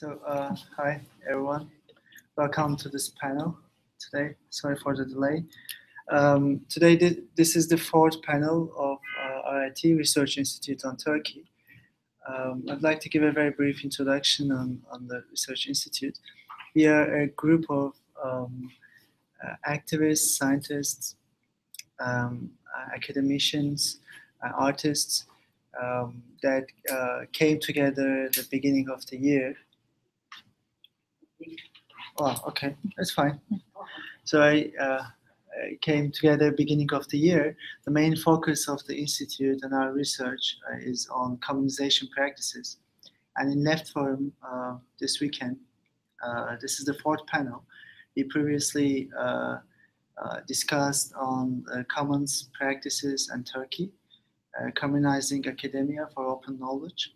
So, uh, hi everyone. Welcome to this panel today. Sorry for the delay. Um, today, th this is the fourth panel of uh, RIT Research Institute on Turkey. Um, I'd like to give a very brief introduction on, on the Research Institute. We are a group of um, uh, activists, scientists, um, academicians, uh, artists um, that uh, came together at the beginning of the year. Oh, okay, that's fine. So I, uh, I came together beginning of the year. The main focus of the institute and our research uh, is on commonization practices. And in Left Forum uh, this weekend, uh, this is the fourth panel. We previously uh, discussed on commons practices and Turkey uh, commonizing academia for open knowledge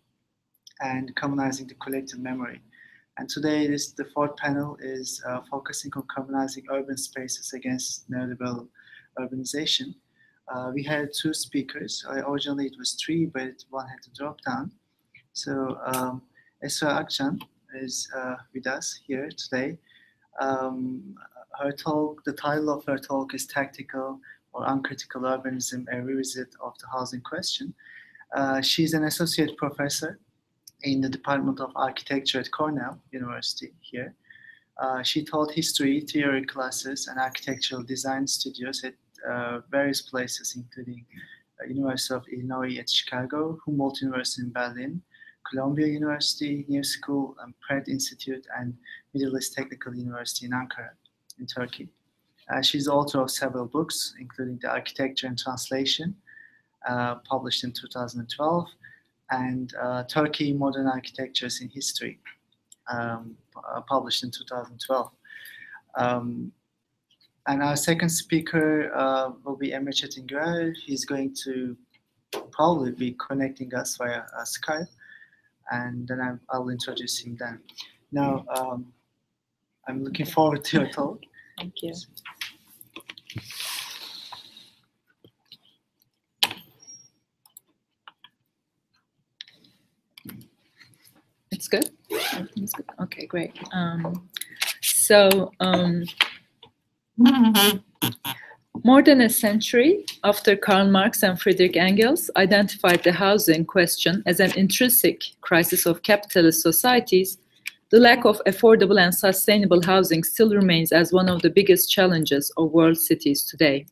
and commonizing the collective memory. And today, this the fourth panel is uh, focusing on commonizing urban spaces against neoliberal urbanization. Uh, we had two speakers. originally, it was three, but one had to drop down. So um, Esra Akcan is uh, with us here today. Um, her talk, the title of her talk is Tactical or Uncritical Urbanism, a revisit of the housing question. Uh, she's an associate professor in the Department of Architecture at Cornell University here. Uh, she taught history, theory classes, and architectural design studios at uh, various places, including uh, University of Illinois at Chicago, Humboldt University in Berlin, Columbia University, New School, and Pratt Institute, and Middle East Technical University in Ankara, in Turkey. Uh, she's author of several books, including The Architecture and Translation, uh, published in 2012, and uh, Turkey Modern Architectures in History, um, uh, published in 2012. Um, and our second speaker uh, will be Emre Cetin Gürer. He's going to probably be connecting us via uh, Skype, and then I, will introduce him then. Now, um, I'm looking forward to your talk. Thank you. It's good? good? Okay, great. Um, so, um, more than a century after Karl Marx and Friedrich Engels identified the housing question as an intrinsic crisis of capitalist societies, the lack of affordable and sustainable housing still remains as one of the biggest challenges of world cities today.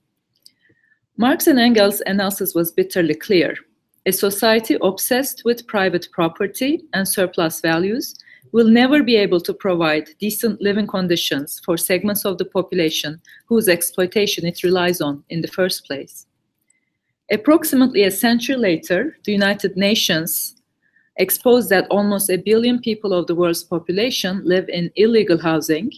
Marx and Engels' analysis was bitterly clear. A society obsessed with private property and surplus values will never be able to provide decent living conditions for segments of the population whose exploitation it relies on in the first place. Approximately a century later, the United Nations exposed that almost a billion people of the world's population live in illegal housing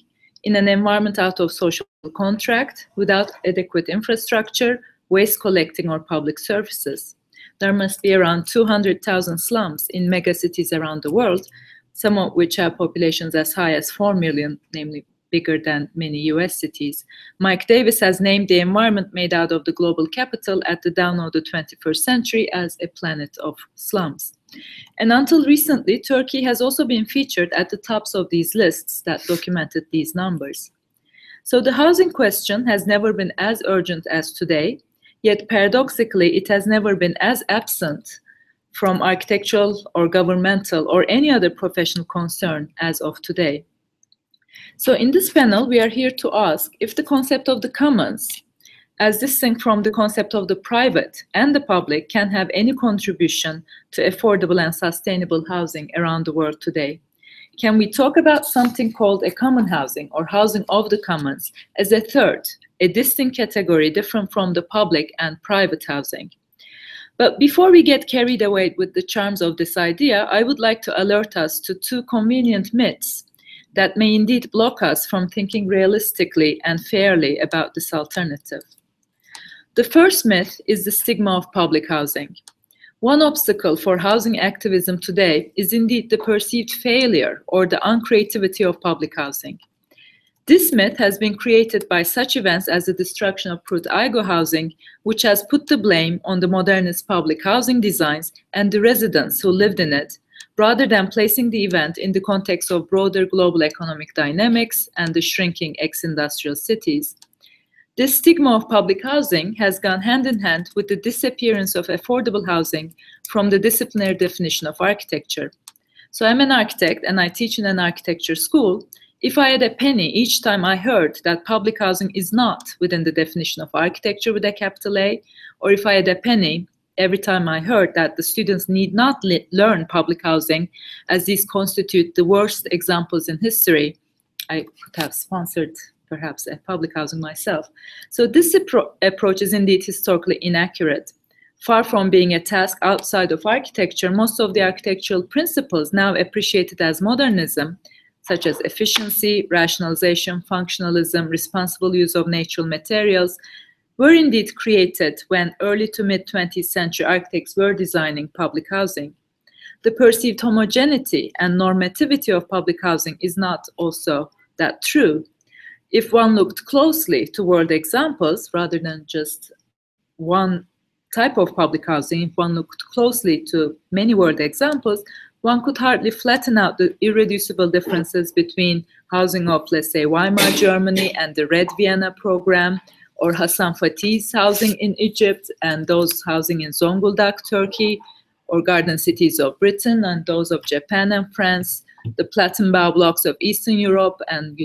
in an environment out of social contract without adequate infrastructure, waste collecting, or public services. There must be around 200,000 slums in megacities around the world, some of which have populations as high as 4 million, namely bigger than many US cities. Mike Davis has named the environment made out of the global capital at the dawn of the 21st century as a planet of slums. And until recently, Turkey has also been featured at the tops of these lists that documented these numbers. So the housing question has never been as urgent as today, yet paradoxically, it has never been as absent from architectural or governmental or any other professional concern as of today. So in this panel, we are here to ask if the concept of the commons as distinct from the concept of the private and the public can have any contribution to affordable and sustainable housing around the world today. Can we talk about something called a common housing or housing of the commons as a third, a distinct category different from the public and private housing? But before we get carried away with the charms of this idea, I would like to alert us to two convenient myths that may indeed block us from thinking realistically and fairly about this alternative. The first myth is the stigma of public housing. One obstacle for housing activism today is indeed the perceived failure or the uncreativity of public housing. This myth has been created by such events as the destruction of Pruitt-Igoe housing, which has put the blame on the modernist public housing designs and the residents who lived in it, rather than placing the event in the context of broader global economic dynamics and the shrinking ex-industrial cities. This stigma of public housing has gone hand in hand with the disappearance of affordable housing from the disciplinary definition of architecture. So I'm an architect and I teach in an architecture school. If I had a penny each time I heard that public housing is not within the definition of architecture with a capital A, or if I had a penny every time I heard that the students need not learn public housing as these constitute the worst examples in history, I could have sponsored perhaps a public housing myself. So this appro approach is indeed historically inaccurate. Far from being a task outside of architecture, most of the architectural principles now appreciated as modernism, such as efficiency, rationalization, functionalism, responsible use of natural materials, were indeed created when early to mid 20th century architects were designing public housing. The perceived homogeneity and normativity of public housing is not also that true. If one looked closely to world examples rather than just one type of public housing, if one looked closely to many world examples, one could hardly flatten out the irreducible differences between housing of, let's say, Weimar Germany and the Red Vienna program, or Hassan Fathy's housing in Egypt and those housing in Zonguldak, Turkey, or garden cities of Britain and those of Japan and France, the Plattenbau blocks of Eastern Europe and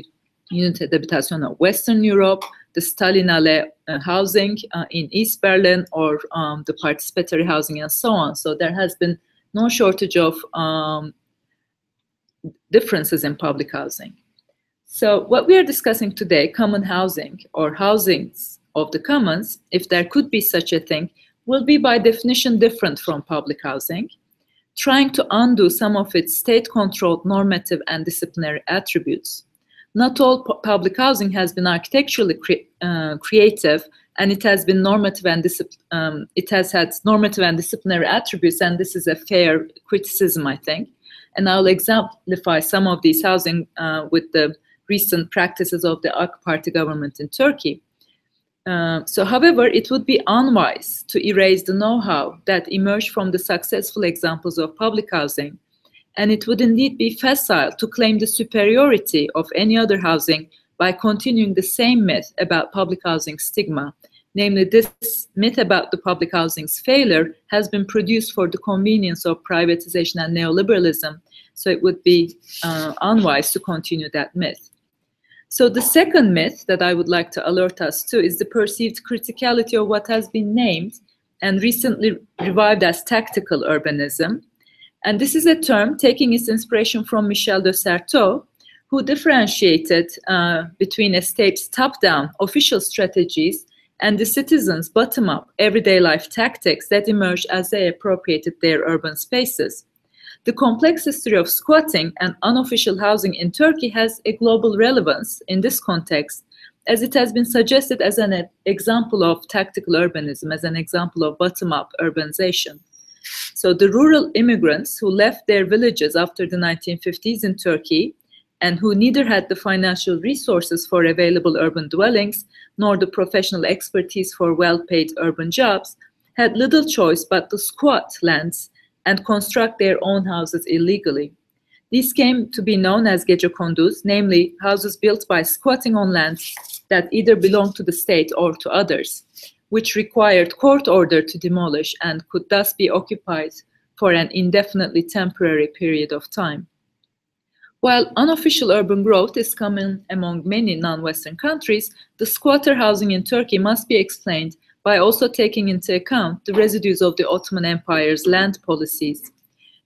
Unité d'habitation of Western Europe, the Stalinallee uh, housing uh, in East Berlin, or um, the participatory housing, and so on. So there has been no shortage of um, differences in public housing. So what we are discussing today, common housing or housings of the commons, if there could be such a thing, will be by definition different from public housing, trying to undo some of its state-controlled normative and disciplinary attributes. Not all pu public housing has been architecturally cre uh, creative, and it has been normative and um, it has had normative and disciplinary attributes, and this is a fair criticism, I think. And I'll exemplify some of these housing uh, with the recent practices of the AK Party government in Turkey. Uh, so, however, it would be unwise to erase the know-how that emerged from the successful examples of public housing, and it would indeed be facile to claim the superiority of any other housing by continuing the same myth about public housing stigma. Namely, this myth about the public housing's failure has been produced for the convenience of privatization and neoliberalism, so it would be uh, unwise to continue that myth. So the second myth that I would like to alert us to is the perceived criticality of what has been named and recently revived as tactical urbanism. And this is a term taking its inspiration from Michel de Certeau, who differentiated uh, between a state's top-down official strategies and the citizens' bottom-up everyday life tactics that emerged as they appropriated their urban spaces. The complex history of squatting and unofficial housing in Turkey has a global relevance in this context, as it has been suggested as an example of tactical urbanism, as an example of bottom up urbanization. So, the rural immigrants who left their villages after the 1950s in Turkey and who neither had the financial resources for available urban dwellings nor the professional expertise for well paid urban jobs had little choice but to squat lands and construct their own houses illegally. These came to be known as gecekondus, namely houses built by squatting on lands that either belonged to the state or to others, which required court order to demolish and could thus be occupied for an indefinitely temporary period of time. While unofficial urban growth is common among many non-Western countries, the squatter housing in Turkey must be explained by also taking into account the residues of the Ottoman Empire's land policies.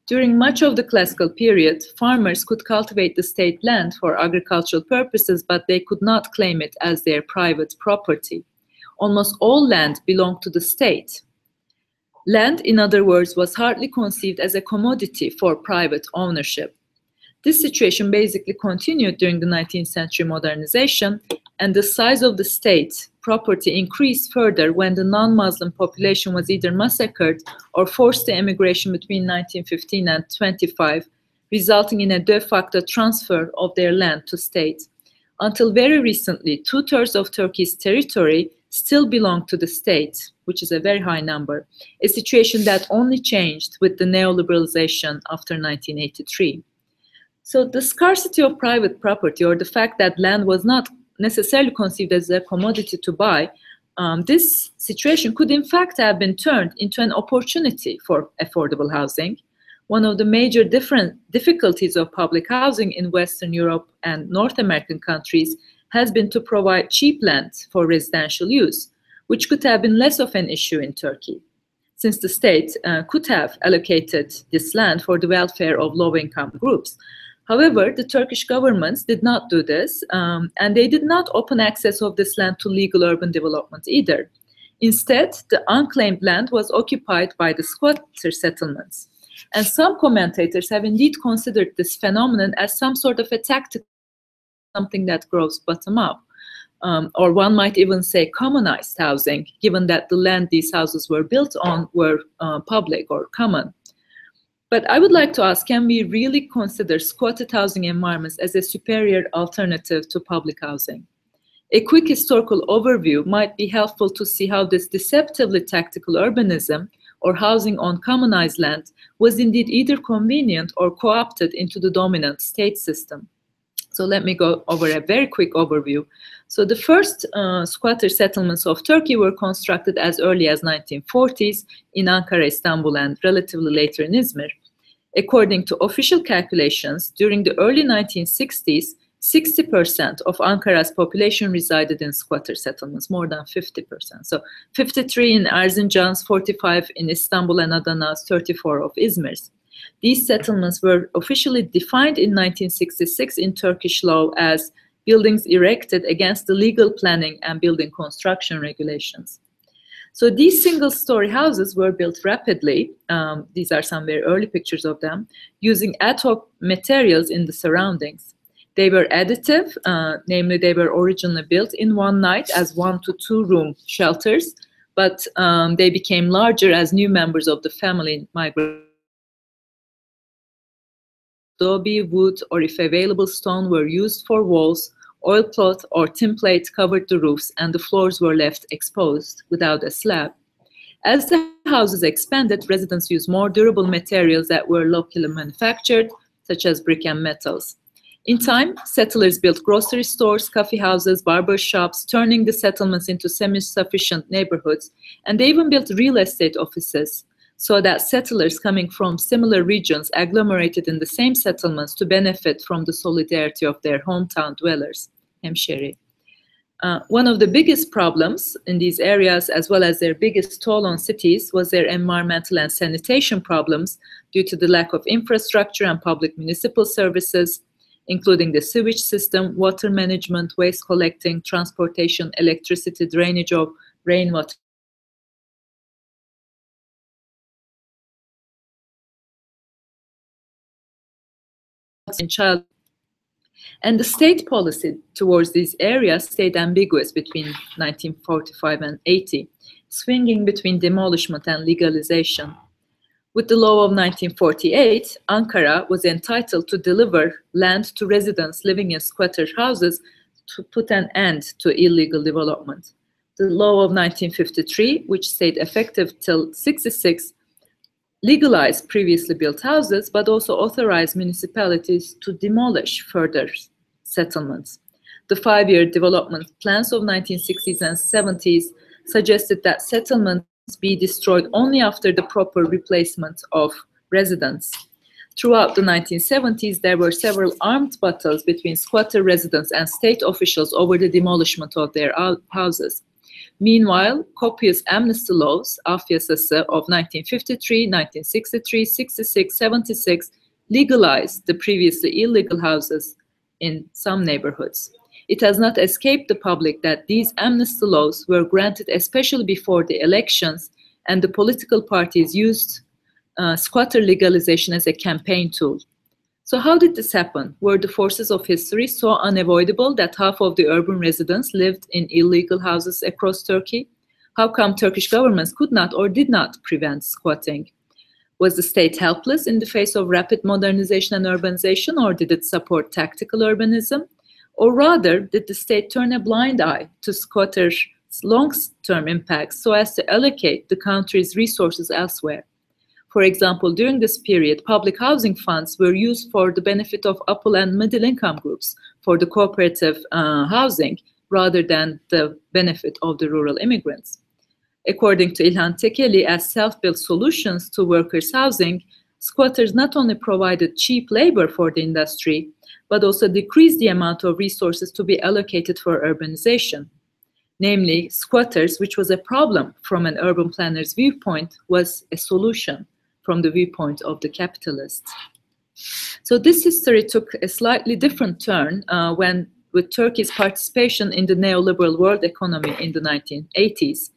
During much of the classical period, farmers could cultivate the state land for agricultural purposes, but they could not claim it as their private property. Almost all land belonged to the state. Land, in other words, was hardly conceived as a commodity for private ownership. This situation basically continued during the 19th century modernization, and the size of the state property increased further when the non-Muslim population was either massacred or forced to emigration between 1915 and 25, resulting in a de facto transfer of their land to state. Until very recently, two-thirds of Turkey's territory still belonged to the state. which is a very high number, a situation that only changed with the neoliberalization after 1983. So the scarcity of private property or the fact that land was not necessarily conceived as a commodity to buy, um, this situation could in fact have been turned into an opportunity for affordable housing. One of the major different difficulties of public housing in Western Europe and North American countries has been to provide cheap land for residential use, which could have been less of an issue in Turkey, since the state uh, could have allocated this land for the welfare of low income groups. However, the Turkish governments did not do this, um, and they did not open access of this land to legal urban development either. Instead, the unclaimed land was occupied by the squatter settlements. And some commentators have indeed considered this phenomenon as some sort of a tactic, something that grows bottom up. Um, or one might even say commonized housing, given that the land these houses were built on were uh, public or common. But I would like to ask, can we really consider squatted housing environments as a superior alternative to public housing? A quick historical overview might be helpful to see how this deceptively tactical urbanism or housing on commonized land was indeed either convenient or co-opted into the dominant state system. So let me go over a very quick overview. So the first uh, squatter settlements of Turkey were constructed as early as 1940s in Ankara, Istanbul, and relatively later in Izmir. According to official calculations, during the early 1960s, 60% of Ankara's population resided in squatter settlements, more than 50%. So 53 in Erzincan's, 45 in Istanbul and Adana's, 34 of Izmir's. These settlements were officially defined in 1966 in Turkish law as buildings erected against the legal planning and building construction regulations. So these single story houses were built rapidly. Um, these are some very early pictures of them using ad hoc materials in the surroundings. They were additive, uh, namely, they were originally built in one night as one to two room shelters, but um, they became larger as new members of the family migrated. Adobe, wood, or if available, stone were used for walls Oilcloth or tin plate covered the roofs and the floors were left exposed without a slab. As the houses expanded, residents used more durable materials that were locally manufactured, such as brick and metals. In time, settlers built grocery stores, coffee houses, barber shops, turning the settlements into semi-sufficient neighborhoods, and they even built real estate offices so that settlers coming from similar regions agglomerated in the same settlements to benefit from the solidarity of their hometown dwellers hemşeri. Uh, one of the biggest problems in these areas, as well as their biggest toll on cities, was their environmental and sanitation problems due to the lack of infrastructure and public municipal services, including the sewage system, water management, waste collecting, transportation, electricity, drainage of rainwater. In child and the state policy towards these areas stayed ambiguous between 1945 and 80, swinging between demolishment and legalization. With the law of 1948, Ankara was entitled to deliver land to residents living in squatter houses to put an end to illegal development. The law of 1953, which stayed effective till 66, legalized previously built houses, but also authorize municipalities to demolish further settlements. The five-year development plans of 1960s and 70s suggested that settlements be destroyed only after the proper replacement of residents. Throughout the 1970s, there were several armed battles between squatter residents and state officials over the demolishment of their houses. Meanwhile, copious amnesty laws, Yasası of 1953, 1963, 66, 76, legalized the previously illegal houses in some neighborhoods. It has not escaped the public that these amnesty laws were granted especially before the elections and the political parties used uh, squatter legalization as a campaign tool. So how did this happen? Were the forces of history so unavoidable that half of the urban residents lived in illegal houses across Turkey? How come Turkish governments could not or did not prevent squatting? Was the state helpless in the face of rapid modernization and urbanization, or did it support tactical urbanism? Or rather, did the state turn a blind eye to squatter its long-term impacts so as to allocate the country's resources elsewhere. For example, during this period, public housing funds were used for the benefit of upper and middle income groups for the cooperative uh, housing rather than the benefit of the rural immigrants. According to İlhan Tekeli, as self-built solutions to workers' housing, squatters not only provided cheap labor for the industry, but also decreased the amount of resources to be allocated for urbanization. Namely, squatters, which was a problem from an urban planner's viewpoint, was a solution from the viewpoint of the capitalists. So this history took a slightly different turn uh, when with Turkey's participation in the neoliberal world economy in the 1980s,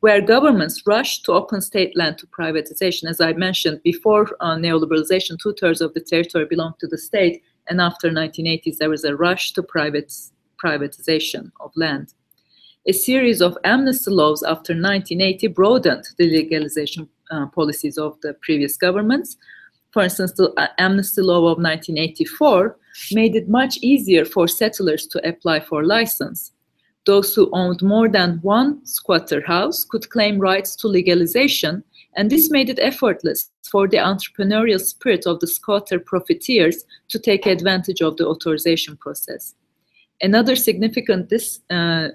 where governments rushed to open state land to privatization. As I mentioned, before uh, neoliberalization, two-thirds of the territory belonged to the state, and after 1980s, there was a rush to private, privatization of land. A series of amnesty laws after 1980 broadened the legalization uh, policies of the previous governments. For instance, the uh, amnesty law of 1984 made it much easier for settlers to apply for license. Those who owned more than one squatter house could claim rights to legalization, and this made it effortless for the entrepreneurial spirit of the squatter profiteers to take advantage of the authorization process. Another significant dis, uh,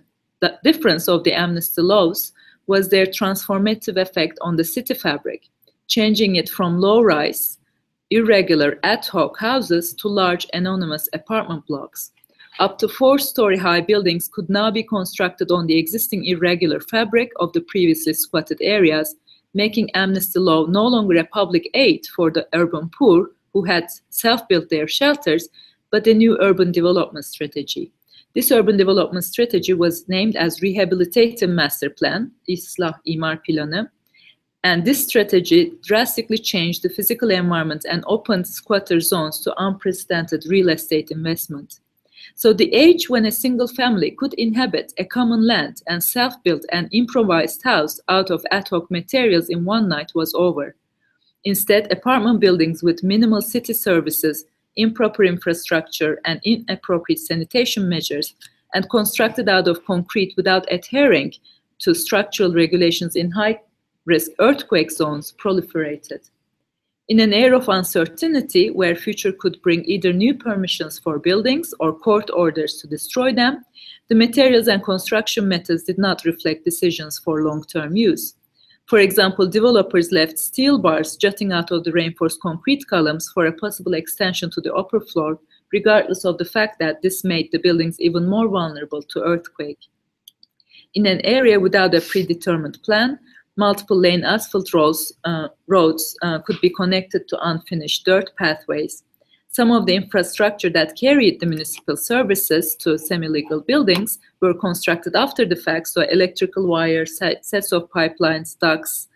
difference of the amnesty laws was their transformative effect on the city fabric, changing it from low-rise, irregular ad hoc houses to large anonymous apartment blocks. Up to four-story high buildings could now be constructed on the existing irregular fabric of the previously squatted areas, making amnesty law no longer a public aid for the urban poor who had self-built their shelters, but a new urban development strategy. This urban development strategy was named as Rehabilitative Master Plan, İslah İmar Planı, and this strategy drastically changed the physical environment and opened squatter zones to unprecedented real estate investment. So the age when a single family could inhabit a common land and self-built and improvised house out of ad hoc materials in one night was over. Instead, apartment buildings with minimal city services improper infrastructure, and inappropriate sanitation measures, and constructed out of concrete without adhering to structural regulations in high risk earthquake zones proliferated. In an era of uncertainty, where future could bring either new permissions for buildings or court orders to destroy them, the materials and construction methods did not reflect decisions for long-term use. For example, developers left steel bars jutting out of the reinforced concrete columns for a possible extension to the upper floor, regardless of the fact that this made the buildings even more vulnerable to earthquake. In an area without a predetermined plan, multiple lane asphalt roads, uh, roads uh, could be connected to unfinished dirt pathways, some of the infrastructure that carried the municipal services to semi-legal buildings were constructed after the fact, so electrical wires, sets of pipelines, ducts,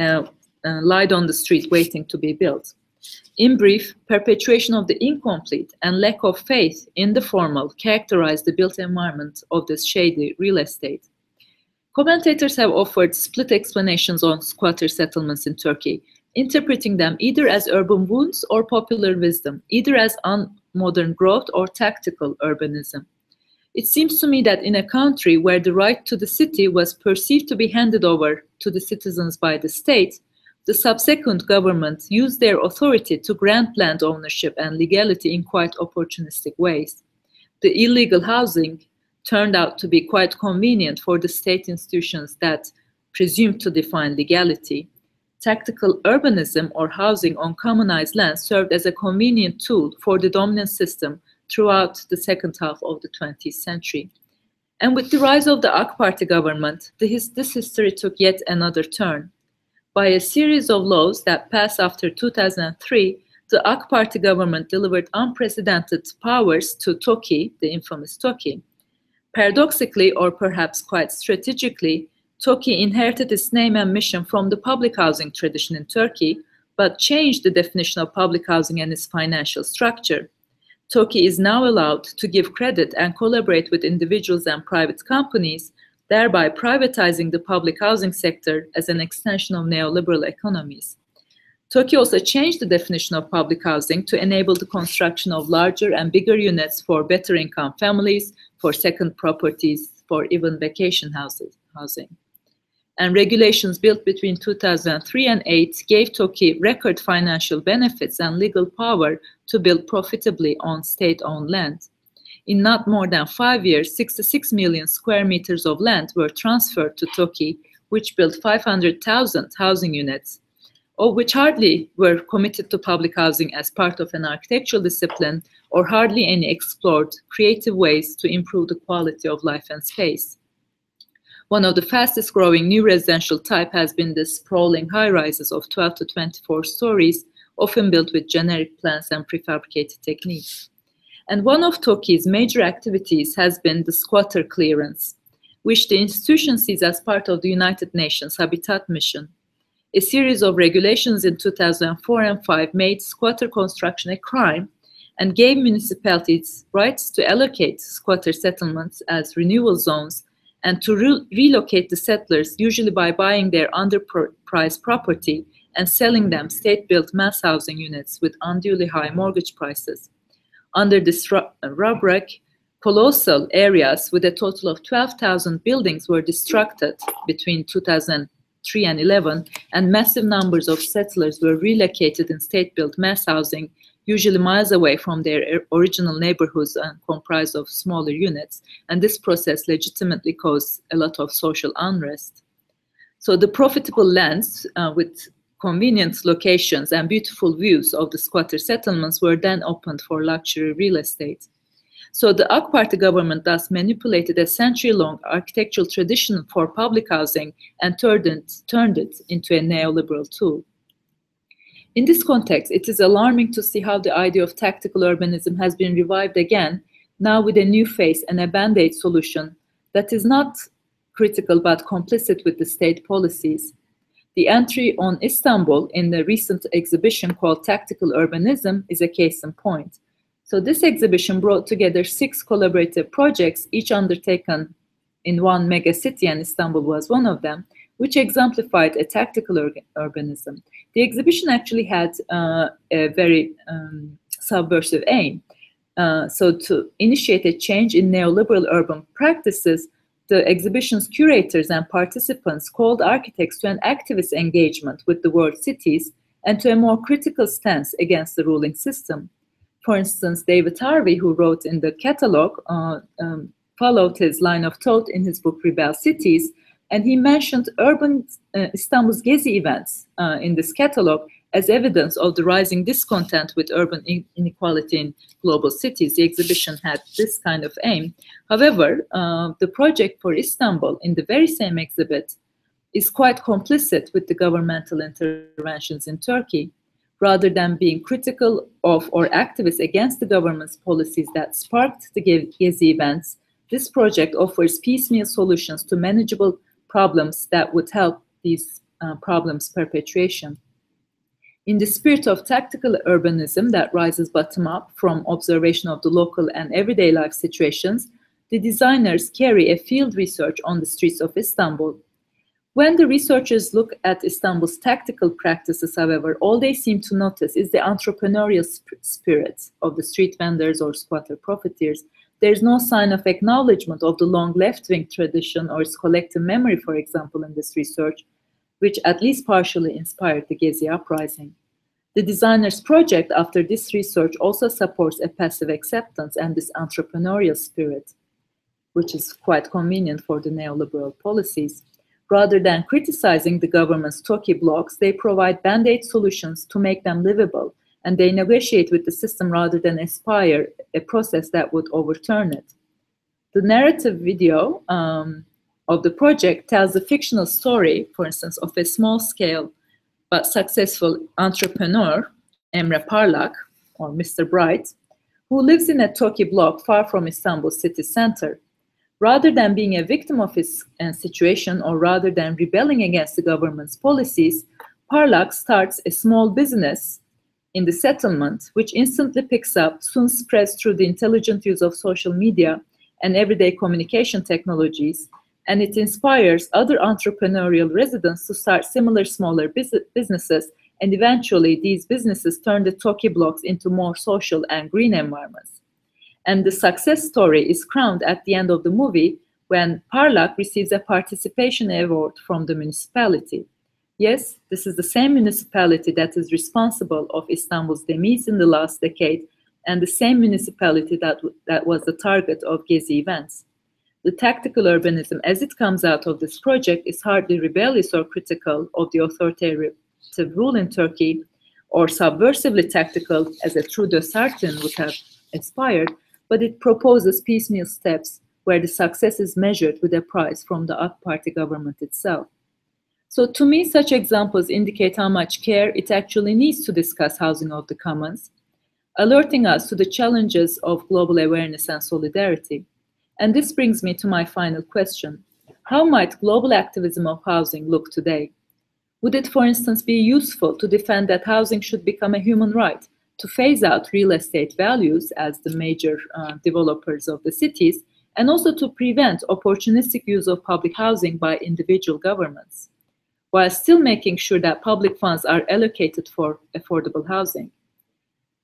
uh, uh, lied on the street waiting to be built. In brief, perpetuation of the incomplete and lack of faith in the formal characterized the built environment of this shady real estate. Commentators have offered split explanations on squatter settlements in Turkey, interpreting them either as urban wounds or popular wisdom, either as unmodern growth or tactical urbanism. It seems to me that in a country where the right to the city was perceived to be handed over to the citizens by the state, the subsequent government used their authority to grant land ownership and legality in quite opportunistic ways. The illegal housing turned out to be quite convenient for the state institutions that presumed to define legality tactical urbanism or housing on commonized land served as a convenient tool for the dominant system throughout the second half of the 20th century. And with the rise of the AK Party government, his, this history took yet another turn. By a series of laws that passed after 2003, the AK Party government delivered unprecedented powers to TOKİ, the infamous TOKİ. Paradoxically, or perhaps quite strategically, TOKİ inherited its name and mission from the public housing tradition in Turkey, but changed the definition of public housing and its financial structure. TOKİ is now allowed to give credit and collaborate with individuals and private companies, thereby privatizing the public housing sector as an extension of neoliberal economies. Turkey also changed the definition of public housing to enable the construction of larger and bigger units for better income families, for second properties, for even vacation houses, housing. And regulations built between 2003 and 8 gave Toki record financial benefits and legal power to build profitably on state-owned land. In not more than five years, 66 million square meters of land were transferred to Toki, which built 500,000 housing units, of which hardly were committed to public housing as part of an architectural discipline, or hardly any explored creative ways to improve the quality of life and space. One of the fastest growing new residential type has been the sprawling high rises of 12 to 24 stories, often built with generic plans and prefabricated techniques. And one of Toki's major activities has been the squatter clearance, which the institution sees as part of the United Nations Habitat Mission. A series of regulations in 2004 and 5 made squatter construction a crime and gave municipalities rights to allocate squatter settlements as renewal zones and to re relocate the settlers, usually by buying their underpriced property and selling them state-built mass housing units with unduly high mortgage prices. Under this rubric, colossal areas with a total of 12,000 buildings were destructed between 2003 and 11, and massive numbers of settlers were relocated in state-built mass housing, usually miles away from their original neighborhoods and comprised of smaller units. And this process legitimately caused a lot of social unrest. So the profitable lands uh, with convenient locations and beautiful views of the squatter settlements were then opened for luxury real estate. So the AK Party government thus manipulated a century-long architectural tradition for public housing and turned it, turned it into a neoliberal tool. In this context, it is alarming to see how the idea of tactical urbanism has been revived again, now with a new face and a band-aid solution that is not critical but complicit with the state policies. The entry on Istanbul in the recent exhibition called Tactical Urbanism is a case in point. So this exhibition brought together six collaborative projects, each undertaken in one megacity, and Istanbul was one of them, which exemplified a tactical ur urbanism. The exhibition actually had uh, a very um, subversive aim. Uh, so to initiate a change in neoliberal urban practices, the exhibition's curators and participants called architects to an activist engagement with the world cities and to a more critical stance against the ruling system. For instance, David Harvey, who wrote in the catalogue, uh, um, followed his line of thought in his book Rebel Cities, and he mentioned urban uh, Istanbul's Gezi events uh, in this catalogue as evidence of the rising discontent with urban inequality in global cities. The exhibition had this kind of aim. However, uh, the project for Istanbul in the very same exhibit is quite complicit with the governmental interventions in Turkey. Rather than being critical of or activist against the government's policies that sparked the Gezi events, this project offers piecemeal solutions to manageable problems that would help these uh, problems perpetuation. In the spirit of tactical urbanism that rises bottom up from observation of the local and everyday life situations, the designers carry a field research on the streets of Istanbul. When the researchers look at Istanbul's tactical practices, however, all they seem to notice is the entrepreneurial sp spirit of the street vendors or squatter profiteers. There's no sign of acknowledgement of the long left-wing tradition or its collective memory, for example, in this research, which at least partially inspired the Gezi uprising. The designer's project after this research also supports a passive acceptance and this entrepreneurial spirit, which is quite convenient for the neoliberal policies. Rather than criticizing the government's Toki blocks, they provide band-aid solutions to make them livable, and they negotiate with the system rather than aspire a process that would overturn it. The narrative video um, of the project tells a fictional story, for instance, of a small-scale but successful entrepreneur, Emre Parlak, or Mr. Bright, who lives in a Toki block far from Istanbul city center. Rather than being a victim of his uh, situation or rather than rebelling against the government's policies, Parlak starts a small business in the settlement, which instantly picks up, soon spreads through the intelligent use of social media and everyday communication technologies, and it inspires other entrepreneurial residents to start similar smaller businesses and eventually these businesses turn the Toki blocks into more social and green environments. And the success story is crowned at the end of the movie when Parlak receives a participation award from the municipality. Yes, this is the same municipality that is responsible of Istanbul's demise in the last decade and the same municipality that, that was the target of Gezi events. The tactical urbanism as it comes out of this project is hardly rebellious or critical of the authoritarian rule in Turkey or subversively tactical as a true de would have aspired, but it proposes piecemeal steps where the success is measured with a prize from the AK Party government itself. So to me, such examples indicate how much care it actually needs to discuss housing of the commons, alerting us to the challenges of global awareness and solidarity. And this brings me to my final question. How might global activism of housing look today? Would it, for instance, be useful to defend that housing should become a human right, to phase out real estate values as the major uh, developers of the cities, and also to prevent opportunistic use of public housing by individual governments, while still making sure that public funds are allocated for affordable housing?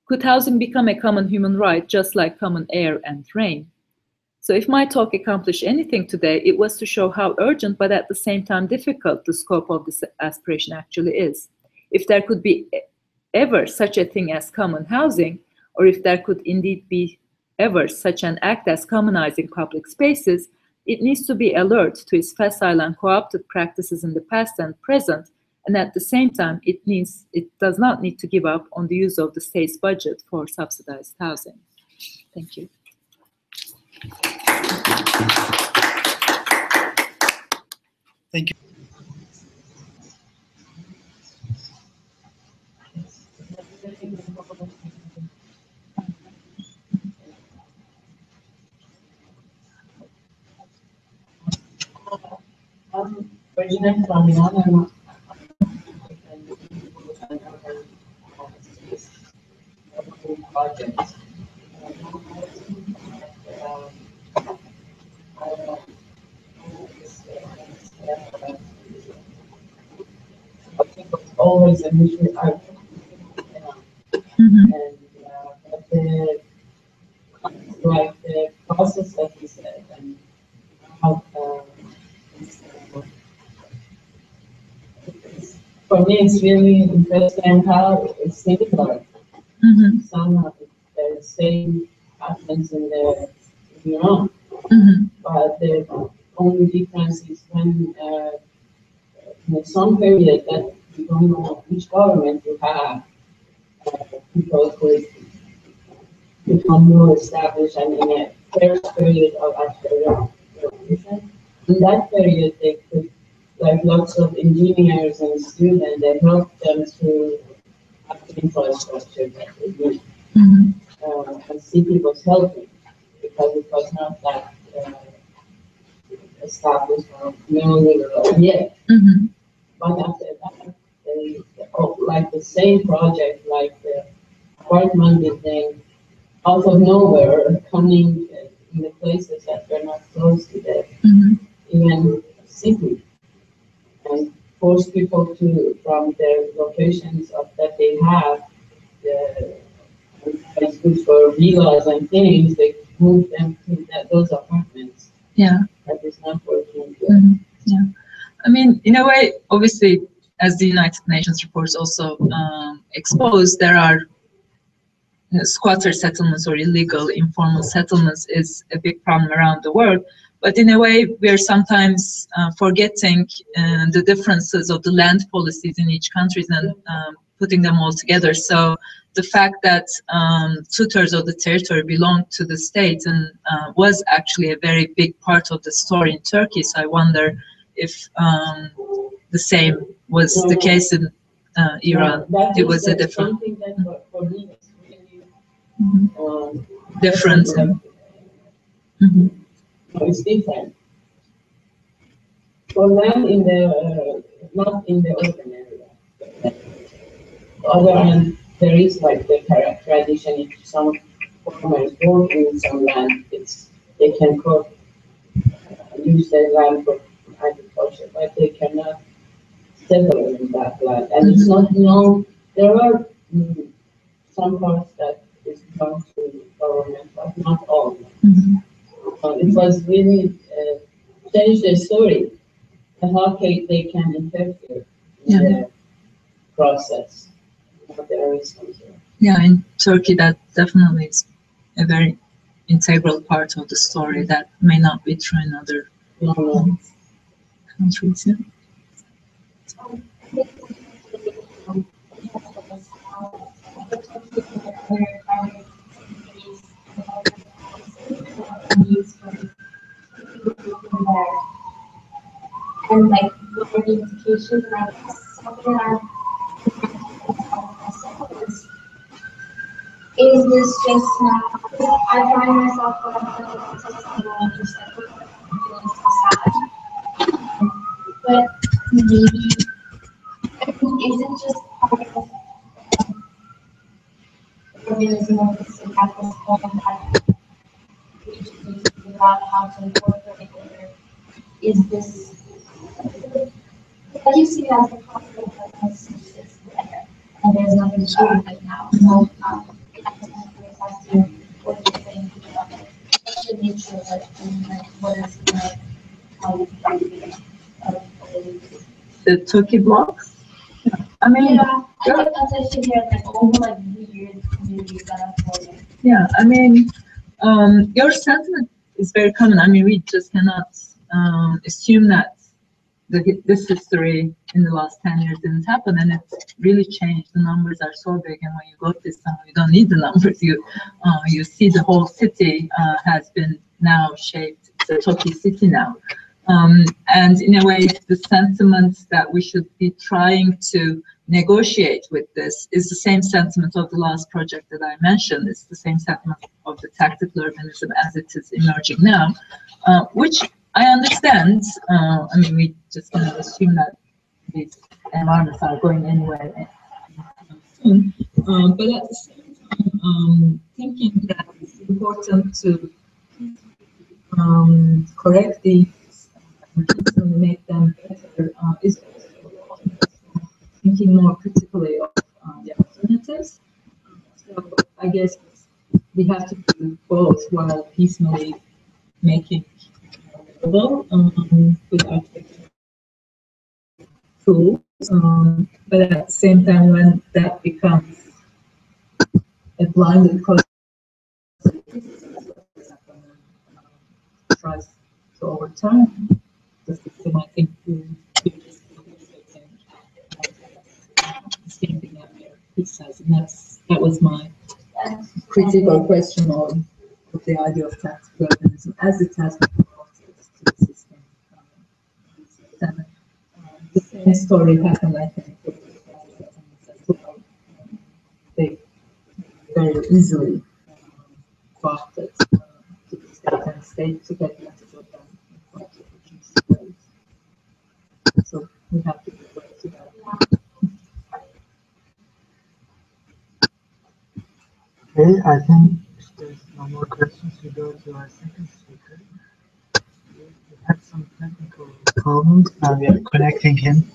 Could housing become a common human right just like common air and rain? So if my talk accomplished anything today, it was to show how urgent but at the same time difficult the scope of this aspiration actually is. If there could be ever such a thing as common housing, or if there could indeed be ever such an act as commonizing public spaces, it needs to be alert to its facile and co-opted practices in the past and present, and at the same time, it needs it does not need to give up on the use of the state's budget for subsidized housing. Thank you. Thank you. Projects. always a mission art. Mhm. And uh, the like the process that you said and how uh, for me it's really interesting how it's similar. Mhm. Some of the same happens in the Iran, Mhm. but the only difference is when uh, in some period that you don't know which government you have, uh, people could become more established and in a first period of after revolution. In that period, they could, like lots of engineers and students, that helped them to have the infrastructure that they need. Mhm. Uh, and city was helping because it was not that uh, established or neoliberal yet. Mhm. But after that, they, oh, like the same project, like the apartment building, out of nowhere, coming in the places that were not close to the Mhm. even city, and force people to from their locations of that they have, the it's good for villas and things, they move them to that, those apartments. Yeah. That is not working. Mhm. Yeah. I mean, in a way, obviously, as the United Nations reports also um, expose, there are know, squatter settlements or illegal informal settlements is a big problem around the world. But in a way, we are sometimes uh, forgetting uh, the differences of the land policies in each country and um, putting them all together. So the fact that um, two thirds of the territory belonged to the state and uh, was actually a very big part of the story in Turkey. So I wonder if um, the same was the case in uh, Iran. It was a different, Something that for, for me is different. like. No, it's different. For land in the, uh, not in the urban area. Other hand, there is like the tradition, if some farmers work in some land, it's, they can co- uh, use their land for agriculture, but they cannot settle in that land. And it's not known, there are, mm, some parts that is belong to government, but not all. Mhm. Uh, it was really uh, change their story, how can they can interfere in Yeah. the process. What they are. Yeah, in Turkey, that definitely is a very integral part of the story that may not be true in other No, no. countries. Yeah. And like, what the implications around something around is this just I find myself when I'm feeling just like, feeling so sad. But maybe, is it just part of the of this point that we just need to figure out how to incorporate it? Is this, like you see it as a possible purpose, it's it's there, and there's nothing to do with it now, so, um, I just to ask you, what do about it? The nature of it, and like, what is, like, how you can The TOKİ blocks. I mean, Yeah, I think that's actually here, like, all the like weird communities that are forming. Yeah, I mean, um, your sentiment is very common. I mean, we just cannot um, assume that the, this history in the last 10 years didn't happen and it's really changed. The numbers are so big, and when you go to summer, you don't need the numbers. You uh, you see the whole city uh, has been now shaped. It's a TOKİ city now. Um, and in a way, the sentiment that we should be trying to negotiate with this is the same sentiment of the last project that I mentioned. It's the same sentiment of the tactical urbanism as it is emerging now, uh, which I understand. Uh, I mean, we just cannot assume that these environments are going anywhere soon. Um, but at the same time, um, thinking that it's important to um, correct these and make them better uh, is also thinking more critically of uh, the alternatives. So I guess we have to do both while piecemeally making available um, with our tools. Um, but at the same time, when that becomes a blinded process, tries to overturn the system, I think we we just same thing that we're criticizing. That's that was my critical question on of the idea of tactical urbanism as it has been to the system. Um, and, the same story happened, I think, They very easily um, that uh, to the state and state to get advantage of. So we have to that. Okay, I think there's no more questions, we go to our second speaker. We had some technical problems, and we are connecting him.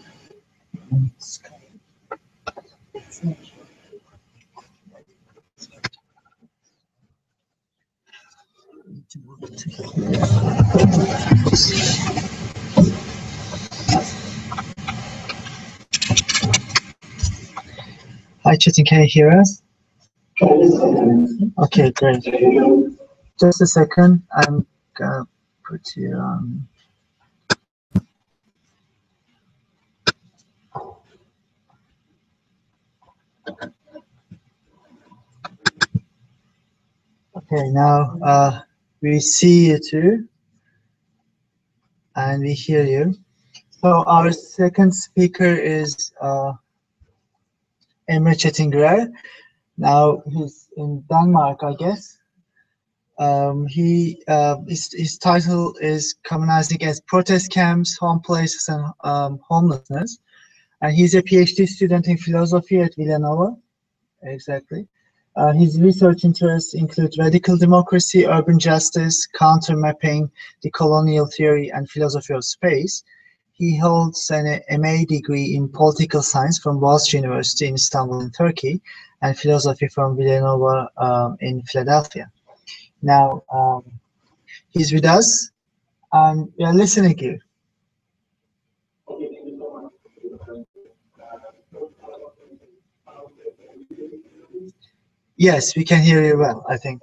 Hi, Cetin, can you hear us? Okay, great. Just a second. I'm gonna put you on. Okay, now uh, we see you too, and we hear you. So our second speaker is uh, Emre. Now he's in Denmark, I guess. Um, he uh, his, his title is commonizing as protest camps, home places, and um, homelessness. And he's a PhD student in philosophy at Villanova. Exactly. Uh, his research interests include radical democracy, urban justice, counter mapping, decolonial theory, and philosophy of space. He holds an MA degree in political science from Boğaziçi University in Istanbul, in Turkey, and philosophy from Villanova um, in Philadelphia. Now, um, he's with us. and we are listening you. Yes, we can hear you well, I think.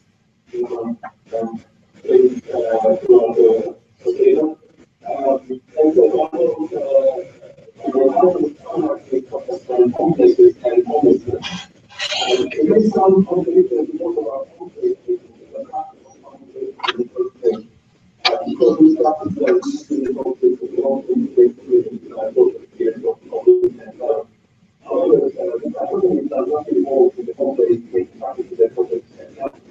human um, things uh, throughout the volcano. Um, and so also, uh, our houses are actually focused on homelessness and homelessness. Um, it may sound complicated to talk about homelessness, uh, because we started uh, using the conflict of long term uh, social experience of COVID and uh, however, uh, the government does not involve in the conflict, making up to the conflict and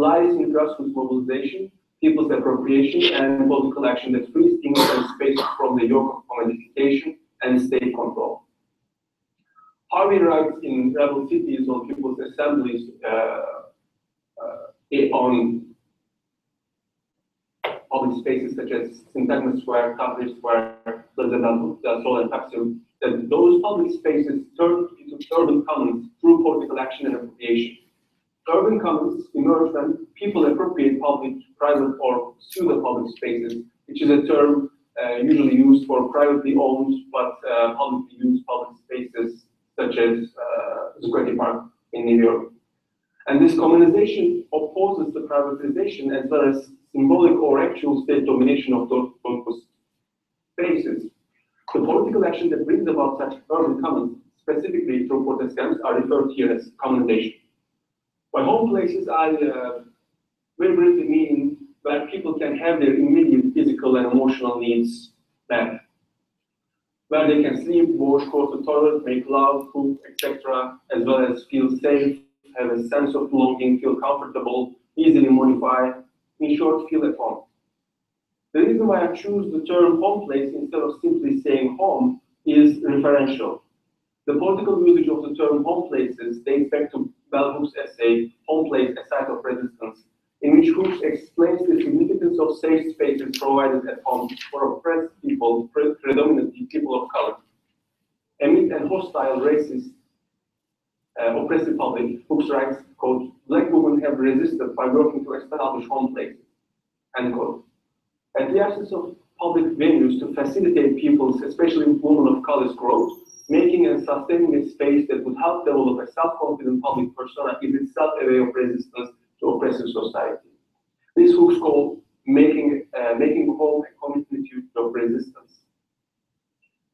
lies in grassroots mobilization, people's appropriation, and political action that frees things and space from the yoke of commodification and state control. Harvey writes in Rebel Cities on people's assemblies uh, uh, on public spaces such as Syntagma Square, Tahrir Square, Plaza del Sol, and Taksim, that those public spaces turned into urban commons through political action and appropriation. Urban commons emerge when people appropriate public, private, or pseudo-public spaces, which is a term uh, usually used for privately owned but uh, publicly used public spaces, such as uh, Zuccotti Park in New York. And this commonization opposes the privatization as well as symbolic or actual state domination of those, spaces. The political action that brings about such urban commons, specifically through protest camps, are referred here as commonization. By home places, I uh, very briefly mean where people can have their immediate physical and emotional needs met. Where they can sleep, wash, go to toilet, make love, cook, etc., as well as feel safe, have a sense of belonging, feel comfortable, easily modify, in short, feel at home. The reason why I choose the term home place instead of simply saying home is referential. The political usage of the term home places dates back to Bell Hooks' essay, Home Place, A Site of Resistance, in which Hooks explains the significance of safe spaces provided at home for oppressed people, predominantly people of color. Amid and hostile racist uh, oppressive public, Hooks writes, quote, black women have resisted by working to establish home places, end quote. At the absence of public venues to facilitate people's, especially women of color's growth, making and sustaining a space that would help develop a self-confident public persona is itself a way of resistance to oppressive society. This Hooks called making, uh, making home a commitment of resistance.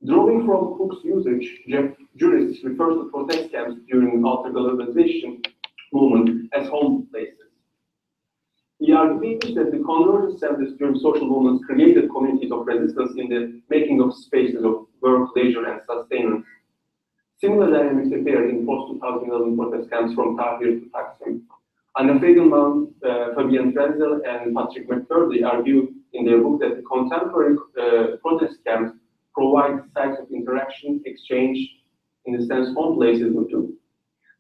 Drawing from Hooks' usage, Jeff Juris refers to protest camps during the alter-globalization movement as home places. That the convergence of centers during social movements created communities of resistance in the making of spaces of work, leisure, and sustenance. Similar dynamics appear in post-2011 protest camps from Tahrir to Taksim. Anna Feigenbaum, uh, Fabian Frenzel, and Patrick McCurdy argue in their book that the contemporary uh, protest camps provide sites of interaction, exchange, in the sense home places would do.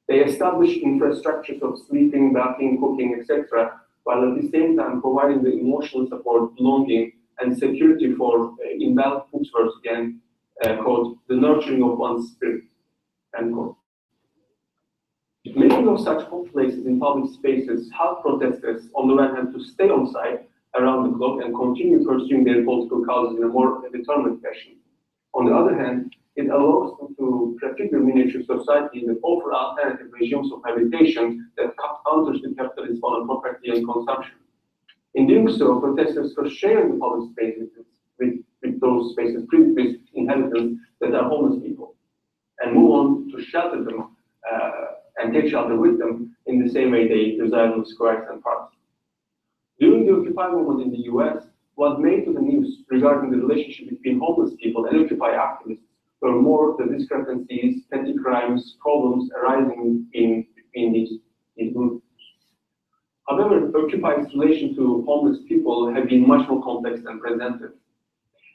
They establish infrastructures of sleeping, bathing, cooking, etc., while at the same time providing the emotional support, belonging, and security for, uh, in Hooks verse again, uh, called the nurturing of one's spirit, end quote. Many of such home places in public spaces help protesters, on the one hand, to stay on site around the clock and continue pursuing their political causes in a more determined fashion. On the other hand, it allows them to prefigure miniature societies that offer alternative regimes of habitation that counters the capitalist on property and consumption. In doing so, protesters first share the public spaces with, with those spaces previous inhabitants that are homeless people, and move on to shelter them uh, and take shelter with them in the same way they reside in squares and parks. During the Occupy movement in the US, what made to the news regarding the relationship between homeless people and Occupy activists were more of the discrepancies, petty crimes, problems arising in between these, these groups. However, Occupy's relation to homeless people have been much more complex than presented.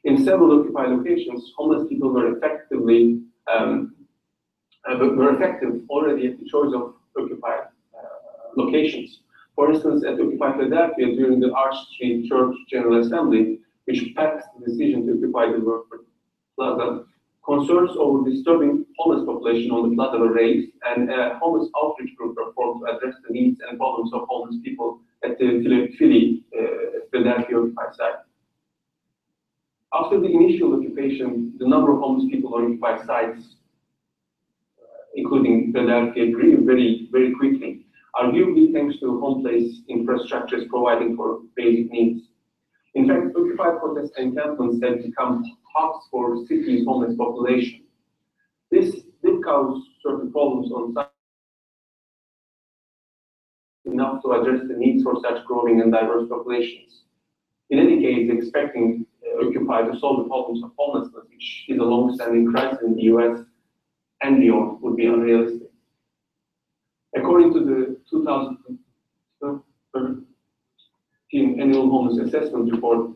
In several Occupy locations, homeless people were effectively um, uh, were effective already at the choice of Occupy uh, locations. For instance, at Occupy Philadelphia during the Arch Street Church General Assembly, which passed the decision to occupy the Dilworth Plaza, concerns over disturbing homeless population on the plaza were raised, and a homeless outreach group were formed to address the needs and problems of homeless people at the Philly, uh, Philadelphia occupied site. After the initial occupation, the number of homeless people on occupied sites, uh, including Philadelphia, grew very, very quickly, arguably thanks to home place infrastructures providing for basic needs. In fact, occupied protest encampments have become hubs for cities' homeless population. This did cause certain problems on site enough to address the needs for such growing and diverse populations. In any case, expecting uh, Occupy to solve the problems of homelessness, which is a long-standing crisis in the US and beyond, would be unrealistic. According to the 2013 annual homeless assessment report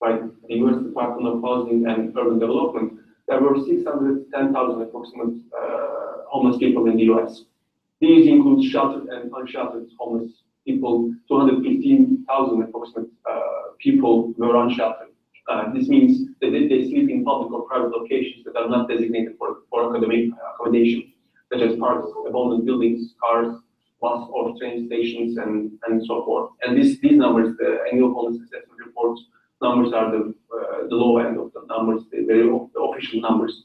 by the US Department of Housing and Urban Development, there were 610,000 approximate uh, homeless people in the US. These include sheltered and unsheltered homeless people. 215,000 approximate uh, people were unsheltered. Uh, this means that they, they, sleep in public or private locations that are not designated for, for academic accommodation, such as parks, abandoned buildings, cars, bus or train stations, and, and so forth. And this, these numbers, the annual homeless assessment reports, numbers are the, uh, the low end of the numbers, the very the official numbers.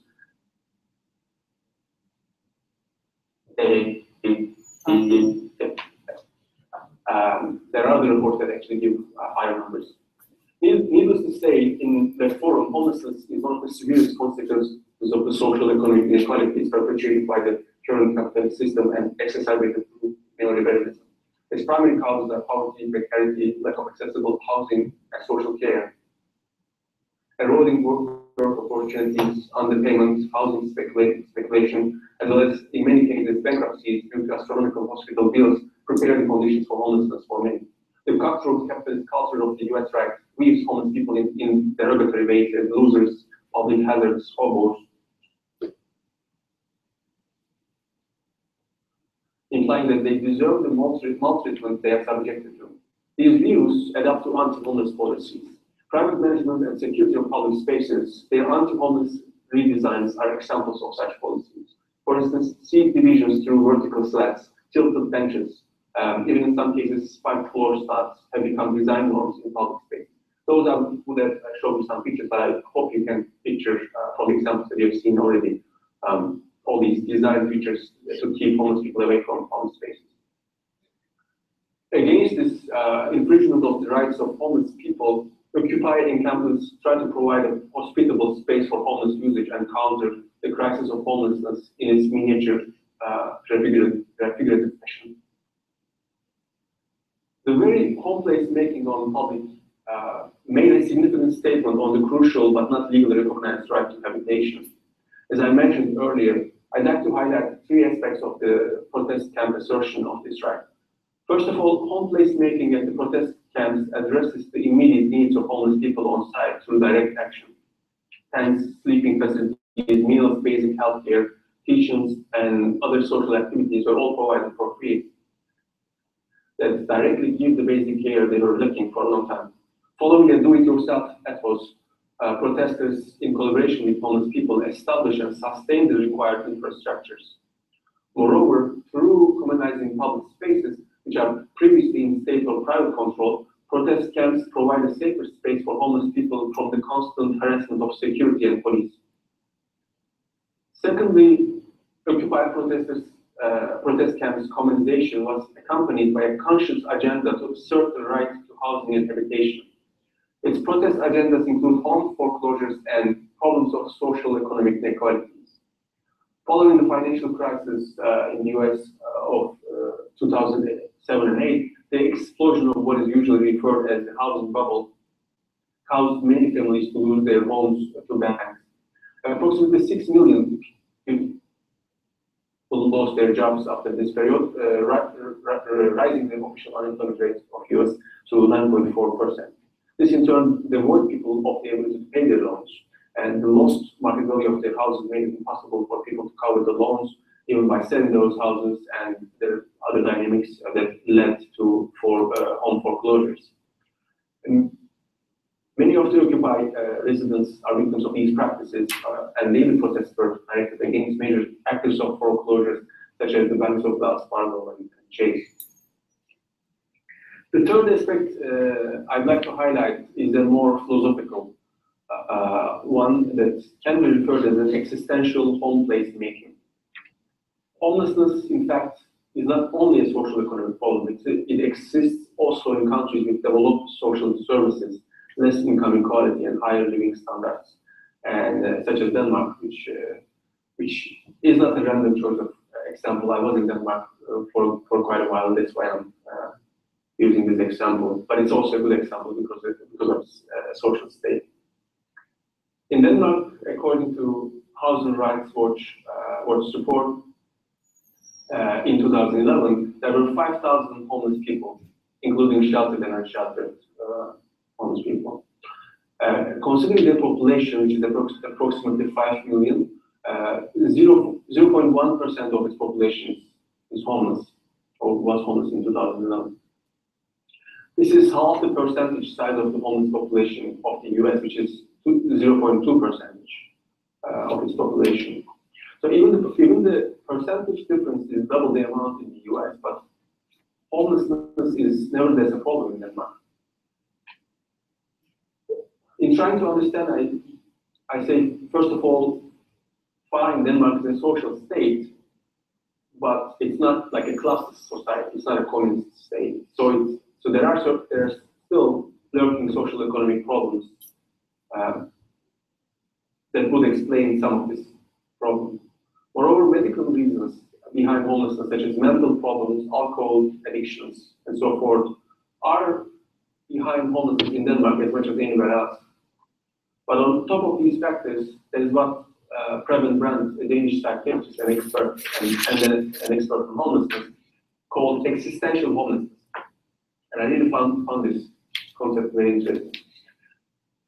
Um, there are other reports that actually give uh, higher numbers. Needless to say, in that forum, homelessness is one of the severest consequences of the social economic inequalities perpetuated by the current capitalist system and exacerbated through neoliberalism. Its primary causes are poverty, precarity, lack of accessible housing, and social care. Eroding work, work opportunities, underpayment, housing speculation, as well as, in many cases, bankruptcies due to astronomical hospital bills, prepare the conditions for homelessness for many. The cutthroat capitalist culture of the US right weaves homeless people in, in derogatory ways as losers, public hazards, hobos, that they deserve the maltreatment they are subjected to. These views add up to anti-homeless policies. Private management and security of public spaces, their anti-homeless redesigns are examples of such policies. For instance, seat divisions through vertical slats, tilted benches, um, even in some cases, spiked floor studs have become design norms in public space. Those are would have showed you some pictures, but I hope you can picture uh, from examples that you've seen already. Um, all these design features to keep homeless people away from homeless spaces. Against this uh, infringement of the rights of homeless people, Occupy encampments try to provide a hospitable space for homeless usage and counter the crisis of homelessness in its miniature uh, prefigurative, fashion. The very complex making on public uh, made a significant statement on the crucial but not legally recognized right to habitation. As I mentioned earlier, I'd like to highlight three aspects of the protest camp assertion of this right. First of all, home placemaking at the protest camps addresses the immediate needs of homeless people on site through direct action. Tents, sleeping facilities, meals, basic healthcare, teachings, and other social activities are all provided for free. That directly give the basic care they were looking for a long time. Following a do-it-yourself ethos, uh, protesters, in collaboration with homeless people, establish and sustain the required infrastructures. Moreover, through commonizing public spaces, which are previously in state or private control, protest camps provide a safer space for homeless people from the constant harassment of security and police. Secondly, Occupy protesters, uh, protest camps commonization was accompanied by a conscious agenda to assert the right to housing and habitation. Its protest agendas include home foreclosures and problems of social economic inequalities. Following the financial crisis uh, in the US uh, of uh, 2007 and 8, the explosion of what is usually referred as the housing bubble caused many families to lose their homes to banks. Approximately 6 million people lost their jobs after this period, uh, rising the official unemployment rate of US to 9.4%. This in turn devoid people of the ability to pay their loans, and the lost market value of their houses made it impossible for people to cover the loans, even by selling those houses, and are other dynamics that led to for uh, home foreclosures. And many of the occupied uh, residents are victims of these practices, uh, and legal protests directed against major actors of foreclosures, such as the banks of Wells Fargo and Chase. The third aspect uh, I'd like to highlight is a more philosophical uh, uh, one that can be referred as an existential home place making. Homelessness, in fact, is not only a social economic problem, it, exists also in countries with developed social services, less income inequality, and higher living standards, and uh, such as Denmark, which uh, which is not a random choice of example. I was in Denmark uh, for, for quite a while, that's why I'm using this example, but it's also a good example because of, because of uh, social state. In Denmark, according to Housing Rights Watch, uh, report, uh, in 2011, there were 5,000 homeless people, including sheltered and unsheltered uh, homeless people. Uh, considering the population, which is approximately 5 million, 0.1% uh, of its population is homeless or was homeless in 2011. This is half the percentage size of the homeless population of the US, which is 0.2 percentage uh, of its population. So even the, even the percentage difference is double the amount in the US, but homelessness is nevertheless a problem in Denmark. In trying to understand, I, I say, first of all, fine, Denmark is a social state, but it's not like a class society, it's not a communist state. So it's so there are there are still lurking social economic problems um, that would explain some of this problem. Moreover, medical reasons behind homelessness, such as mental problems, alcohol addictions, and so forth, are behind homelessness in Denmark as much as anywhere else. But on top of these factors, there is what uh, Preben Brandt, a Danish psychiatrist and expert, and, and an expert on homelessness, called existential homelessness. And I really found, found this concept very interesting.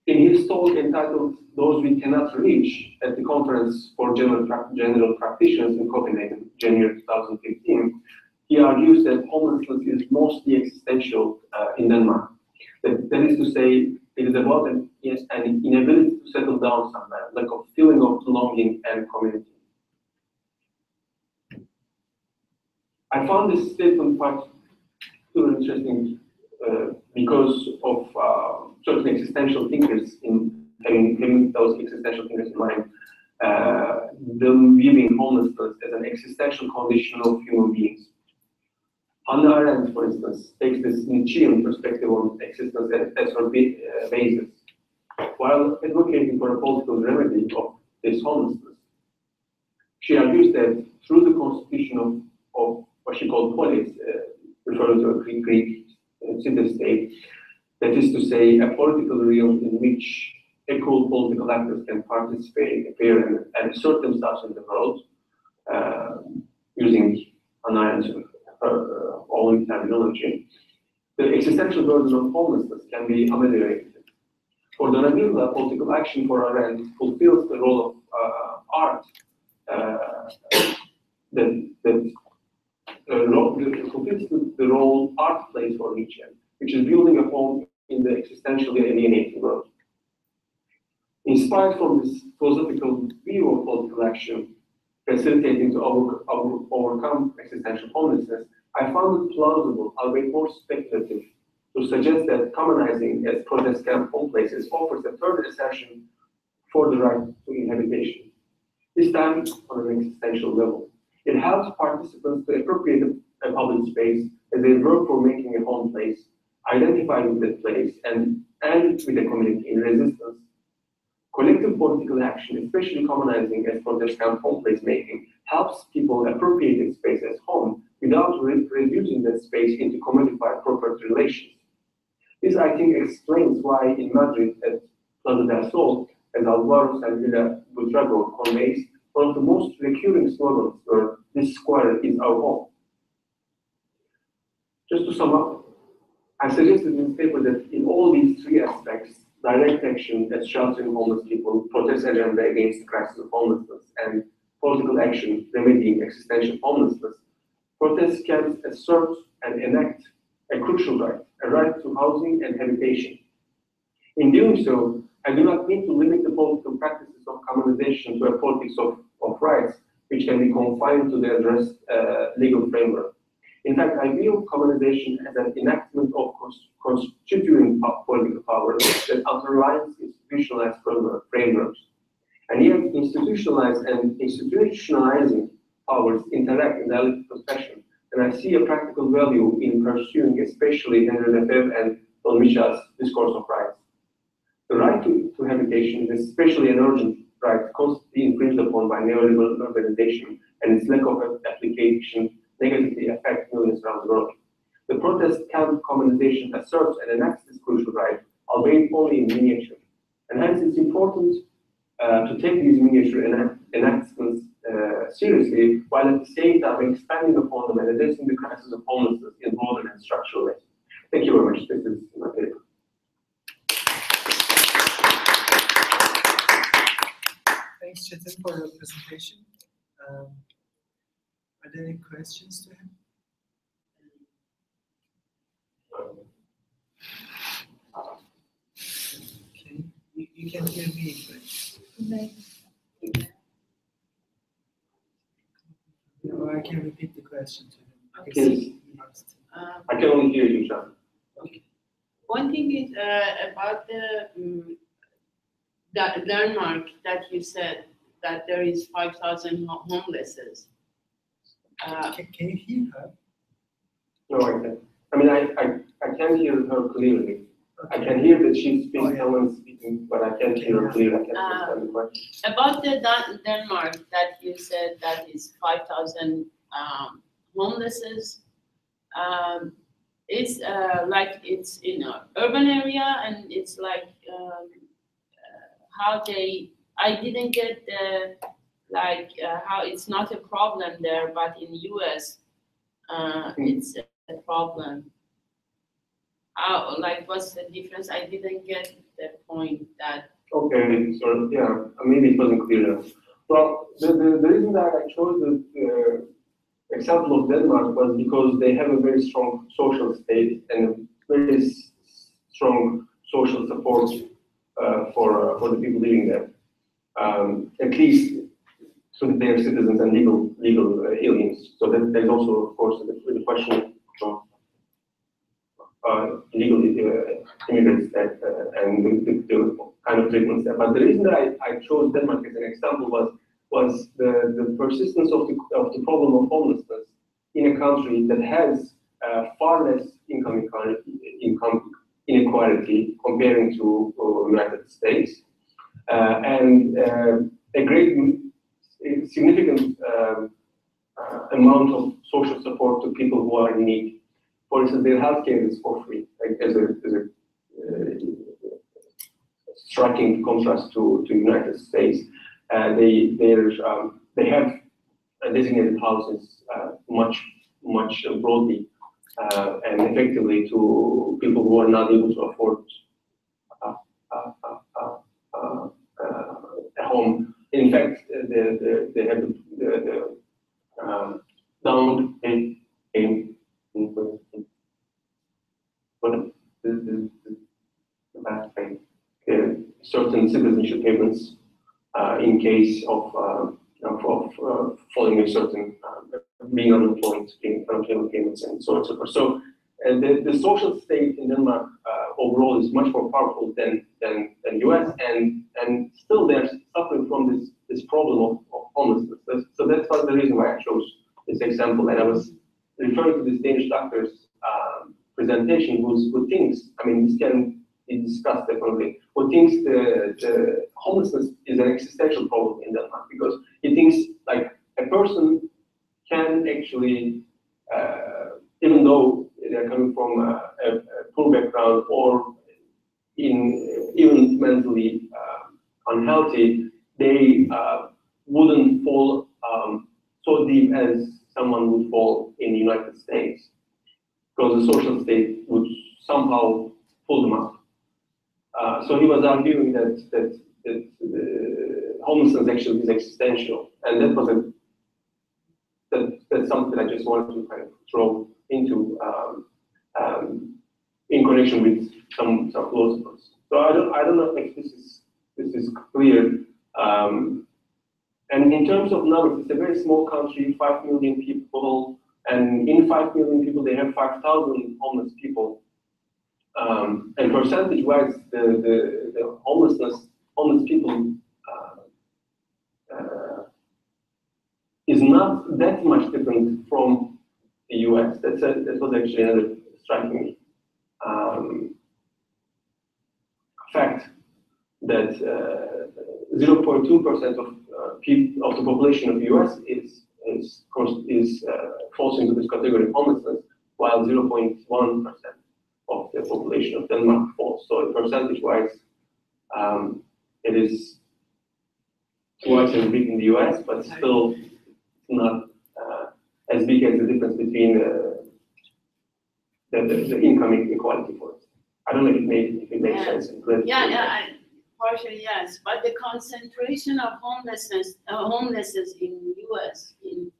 In his talk entitled Those We Cannot Reach at the Conference for General, General Practitioners in Copenhagen, January 2015, he argues that homelessness is mostly existential uh, in Denmark. That, that is to say, it is about an, an inability to settle down somewhere, like a feeling of belonging and community. I found this statement quite interesting uh, because of uh, certain existential thinkers in having, having those existential thinkers in mind, uh, them viewing homelessness as an existential condition of human beings. Hannah Arendt, for instance, takes this Nietzschean perspective on existence as, as her uh, basis, while advocating for a political remedy of this homelessness. She argues that through the constitution of, of what she called polis, uh, referring to a Greek, Greek city state. That is to say, a political realm in which equal political actors can participate, appear, and, and assert themselves in the world, uh, using Arendt's uh, own terminology, the existential burden of homelessness can be ameliorated. For the Nabila, political action for Arendt fulfills the role of uh, art uh, that, that uh, role, the, the role art plays for Nietzsche, which is building a home in the existentially alienating world. Inspired from this philosophical view of political action, facilitating to over, over, overcome existential homelessness, I found it plausible, albeit more speculative, to suggest that commonizing as protest camp home places offers a third assertion for the right to inhabitation. This time on an existential level. It helps participants to appropriate a public space as they work for making a home place, identify with that place, and, and with the community in resistance. Collective political action, especially commonizing as protest camp home place making, helps people appropriate a space as home without re reducing that space into commodified property relations. This, I think, explains why in Madrid at Plaza del Sol, as Alvaro Sevilla Buitrago conveys, one of the most recurring slogans were, this square is our home. Just to sum up, I suggested in this paper that in all these three aspects, direct action as sheltering homeless people, protest agenda against the crisis of homelessness, and political action remedying existential homelessness, protest camps assert and enact a crucial right, a right to housing and habitation. In doing so, I do not mean to limit the political practices of commonization to a politics of, of rights, which can be confined to the addressed uh, legal framework. In fact, I view commonization as an enactment of constituting political power that underlines institutionalized frameworks. And yet, institutionalized and institutionalizing powers interact in dialectical fashion, and I see a practical value in pursuing, especially Henri Lefebvre and Don Mitchell's discourse of rights. The right to, to habitation is especially an urgent right constantly infringed upon by neoliberal urbanization and its lack of application negatively affect millions around the world. The protest camp commonization asserts and enacts this crucial right, albeit only in miniature. And hence it's important uh, to take these miniature enact enactments uh, seriously, while at the same time expanding upon them and addressing the crisis of homelessness in broader and structural ways. Thank you very much. This is my paper. Thanks, Cetin, for your presentation. Um, are there any questions to him? Okay, you, you can hear me, but. Or I can repeat the question to him. because Okay. Um, I can only hear you, Sean. One thing is uh, about the um, that Denmark that you said that there is 5,000 homelesses. Uh, Can, can you hear her? No, I can't. I mean, I, I, I can't hear her clearly. I can hear that she's Oh, speaking, yeah. someone's speaking, but I can't hear her clearly. I can't Ah. understand the question. about the Dan- Denmark that you said that is 5,000 um, homelesses. Um, it's uh, like it's in an urban area and it's like um, uh, how they. I didn't get the like uh, how it's not a problem there, but in US, uh, it's a problem. How like what's the difference? I didn't get the point that Okay, so, yeah, maybe it wasn't clear enough. Well, the, the, the reason that I chose the, uh, example of Denmark was because they have a very strong social state and a very strong social support for, uh, for the people living there. Um, at least to their citizens and legal, legal uh, aliens. So that, there's also, of course, the, the question of uh, legal uh, immigrants that, uh, and the, the, kind of treatments there. But the reason that I, I chose Denmark as an example was was the, the persistence of the, of the problem of homelessness in a country that has uh, far less income income inequality comparing to uh, United States, uh, and uh, a great significant um, uh, amount of social support to people who are in need. For instance, their healthcare is for free, like as a, as a uh, striking contrast to, to United States. Uh, they, um, they have designated houses much, much broadly uh, and effectively to people who are not able to afford uh, uh, uh, a home. In fact, the, the, they have the, the, the um, down pay, certain citizenship payments uh, in case of, uh, of, of uh, following a certain, being unemployed, payments and so on and so forth. So and the, the social state in Denmark uh, overall is much more powerful than, than, than US and, and still they're suffering from this, this problem of, of homelessness. That's, so that's one of the reason why I chose this example. And I was referring to this Danish doctor's um, presentation who's, who thinks, I mean, this can be discussed definitely, who thinks the, the homelessness is an existential problem in Denmark because he thinks like a person can actually, uh, even though they're coming from a, a, a poor background or in even mentally uh, unhealthy, they uh, wouldn't fall um, so deep as someone would fall in the United States, because the social state would somehow pull them up. Uh, so he was arguing that that, that the homelessness actually is existential, and that was a that, that's something I just wanted to kind of throw into um, um, in connection with some some philosophers. So I don't I don't know if this is this is clear. Um, and in terms of numbers, it's a very small country, five million people, and in five million people, they have five thousand homeless people. Um, and percentage-wise, the, the, the homelessness homeless people uh, uh, is not that much different from the US. That's a, that was actually another striking um, fact that 0.2% of uh, people of the population of the US is is is uh, falls into this category of homelessness, while 0.1% of the population of Denmark falls. So percentage-wise, um, it is twice as big in the US, but still not uh, as big as the difference between uh, the, the, the income inequality for it. I don't know if it made if it makes Yeah. sense. Yeah, yeah, I, partially, yes, but the concentration of homelessness, uh, homelessness in US, in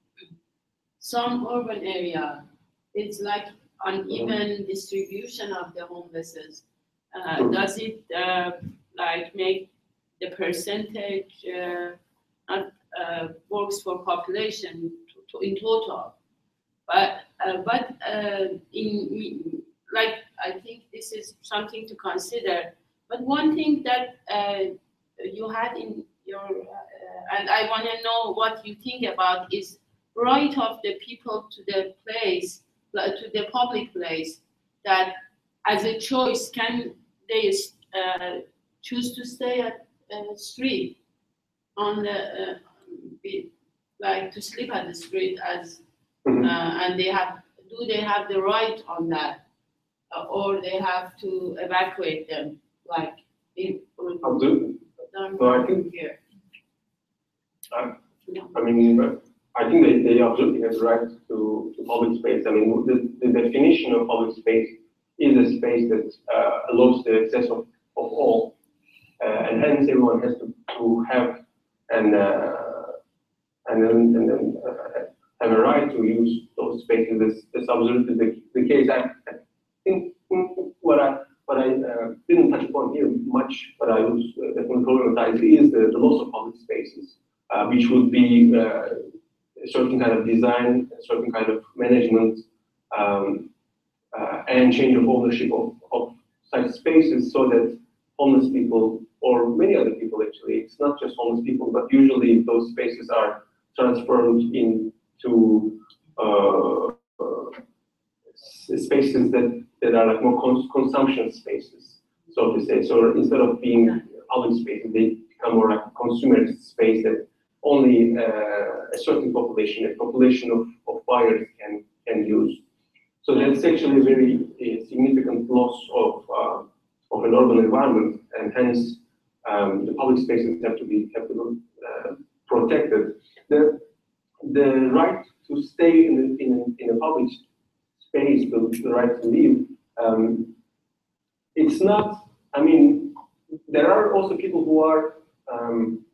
some urban area, it's like uneven distribution of the homelessness. Uh, True. does it, uh, like make the percentage, uh, not, uh, works for population in total? But, uh, but, uh, in, like, I think this is something to consider. But one thing that uh, you had in your, uh, and I want to know what you think about is right of the people to the place, to the public place, that as a choice, can they uh, choose to stay at a street on the, uh, be, like to sleep at the street as, Mhm. uh, and they have, do they have the right on that? Uh, or they have to evacuate them, like in. Absolutely. No, I think- Here. No. I mean, I think they, they absolutely have the right to, to public space. I mean, the, the definition of public space is a space that uh, allows the access of, of all. Uh, and hence everyone has to, to have and, uh, and then, and then uh, have a right to use those spaces. That's, that's absolutely the, the case. I, I think mm, what I, what I uh, didn't touch upon here much, but I was uh, problematized is the, the loss of public spaces uh, which would be uh, a certain kind of design, a certain kind of management, um, uh, and change of ownership of, of such spaces so that homeless people, or many other people actually, it's not just homeless people, but usually those spaces are transformed into uh, uh, spaces that, that are like more cons- consumption spaces, so to say. So instead of being public spaces, they become more like consumer space that only uh, a certain population, a population of, of buyers can, can use. So that's actually a very significant loss of, uh, of an urban environment, and hence um, the public spaces have to be have to be uh, protected. The, the right to stay in in in a public space, the, the right to live, um, it's not, I mean, there are also people who are um,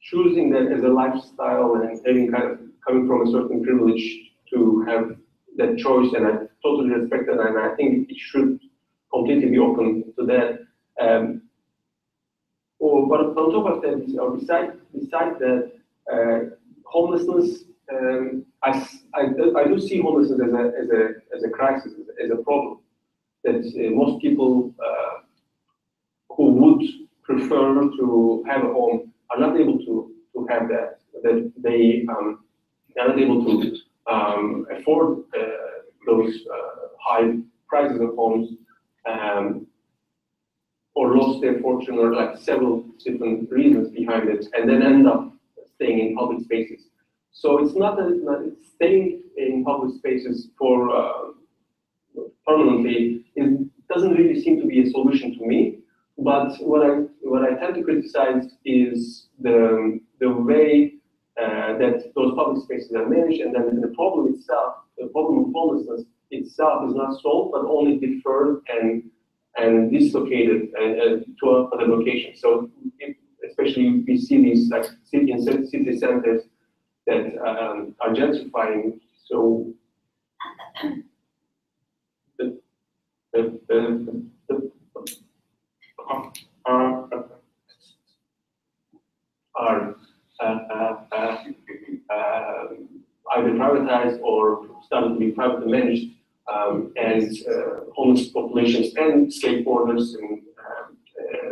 choosing that as a lifestyle and having kind of coming from a certain privilege to have that choice, and I totally respect that, and I think it should completely be open to that. Um, or, but on top of that, or beside, beside that, uh, homelessness, um, I, I, I do see homelessness as a, as a, as a crisis, as a problem that uh, most people uh, who would prefer to have a home are not able to, to have that, that they um, are not able to um, afford uh, those uh, high prices of homes um, or lost their fortune or like several different reasons behind it and then end up staying in public spaces. So it's not that it's not, staying in public spaces for uh, permanently it doesn't really seem to be a solution to me. But what I what I tend to criticize is the the way uh, that those public spaces are managed, and then the problem itself, the problem of homelessness itself, is not solved, but only deferred and and dislocated uh, uh, to other locations. So, if, especially we see these like city and city centers that um, are gentrifying. So, the the the, the, the are, are uh, uh, uh, uh, either privatized or started to be privately managed, um, and uh, homeless populations and skateboarders and um, uh,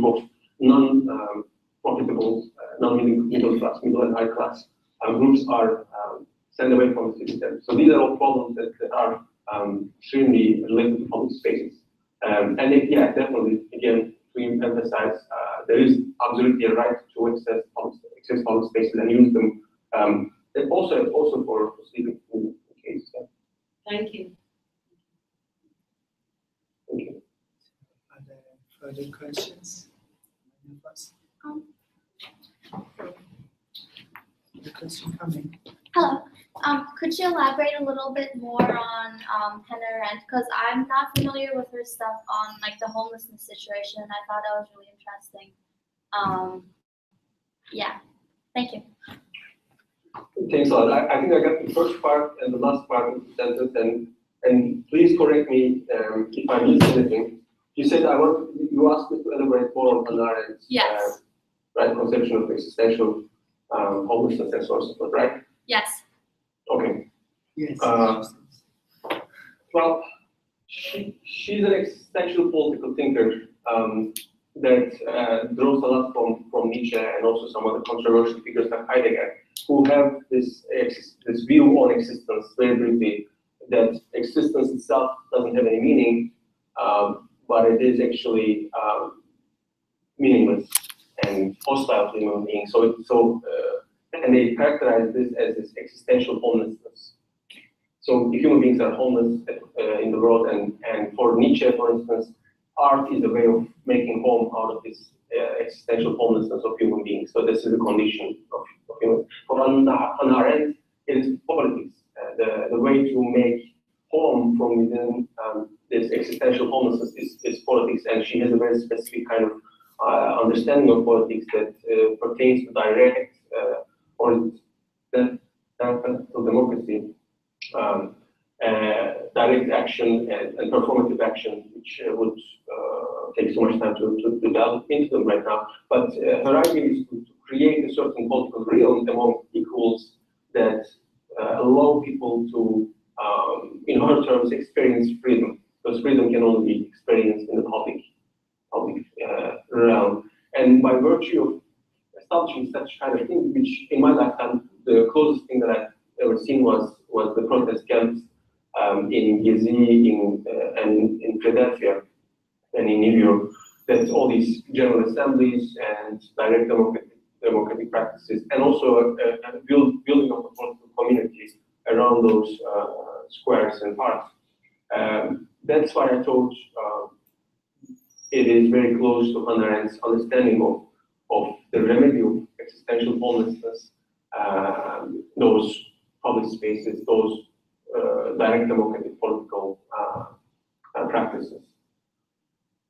group of non-profitable, non-middle class, middle and high class groups are um, sent away from the city center. So these are all problems that, that are um, extremely related to public spaces. Um, and it, yeah, definitely, again, to emphasize, uh, there is absolutely a right to access public, access public spaces and use them. Um, and also, also for sleeping in case. Yeah. Thank you. Thank you. Are there further questions? The. Hello. Um, could you elaborate a little bit more on um, Hannah Arendt? Because I'm not familiar with her stuff on like the homelessness situation. I thought that was really interesting. Um, yeah. Thank you. Thanks a lot. I, I think I got the first part and the last part of the sentence, and and please correct me um, if I missed anything. You said I want you asked me to elaborate more on Hannah Arendt's Yes. uh, right conception of existential um, homelessness and so on and so forth, right? Yes. Okay. Yes. Uh, Well, she, she's an existential political thinker um, that uh, draws a lot from, from Nietzsche and also some other controversial figures like Heidegger, who have this, ex- this view on existence, very briefly, that existence itself doesn't have any meaning, um, but it is actually um, meaningless and hostile to human beings. So, so uh, and they characterize this as this existential homelessness. So human beings are homeless uh, in the world, and, and for Nietzsche, for instance, art is a way of making home out of this uh, existential homelessness of human beings. So this is a condition of, of human. For Hannah Arendt, it is politics, uh, the, the way to make home from within um, this existential homelessness is, is politics, and she has a very specific kind of uh, understanding of politics that uh, pertains to direct uh, or to democracy, um, uh, direct action and, and performative action, which uh, would take so much time to, to, to delve into them right now. But her idea is to, create a certain political realm among equals that allow people to, um, in her terms, experience freedom. Because freedom can only be experienced in the public, public uh, realm. And by virtue of establishing such kind of thing, which in my lifetime, the closest thing that I've ever seen was was the protest camps um, in Gezi in, uh, and in Philadelphia and in New York. That all these general assemblies and direct democratic, democratic practices, and also a, a build, building of a political around those uh, squares and parks. Um, that's why I thought uh, it is very close to Hannah Arendt's understanding of, of the remedy of existential homelessness um, those public spaces, those uh, direct democratic political uh, uh, practices.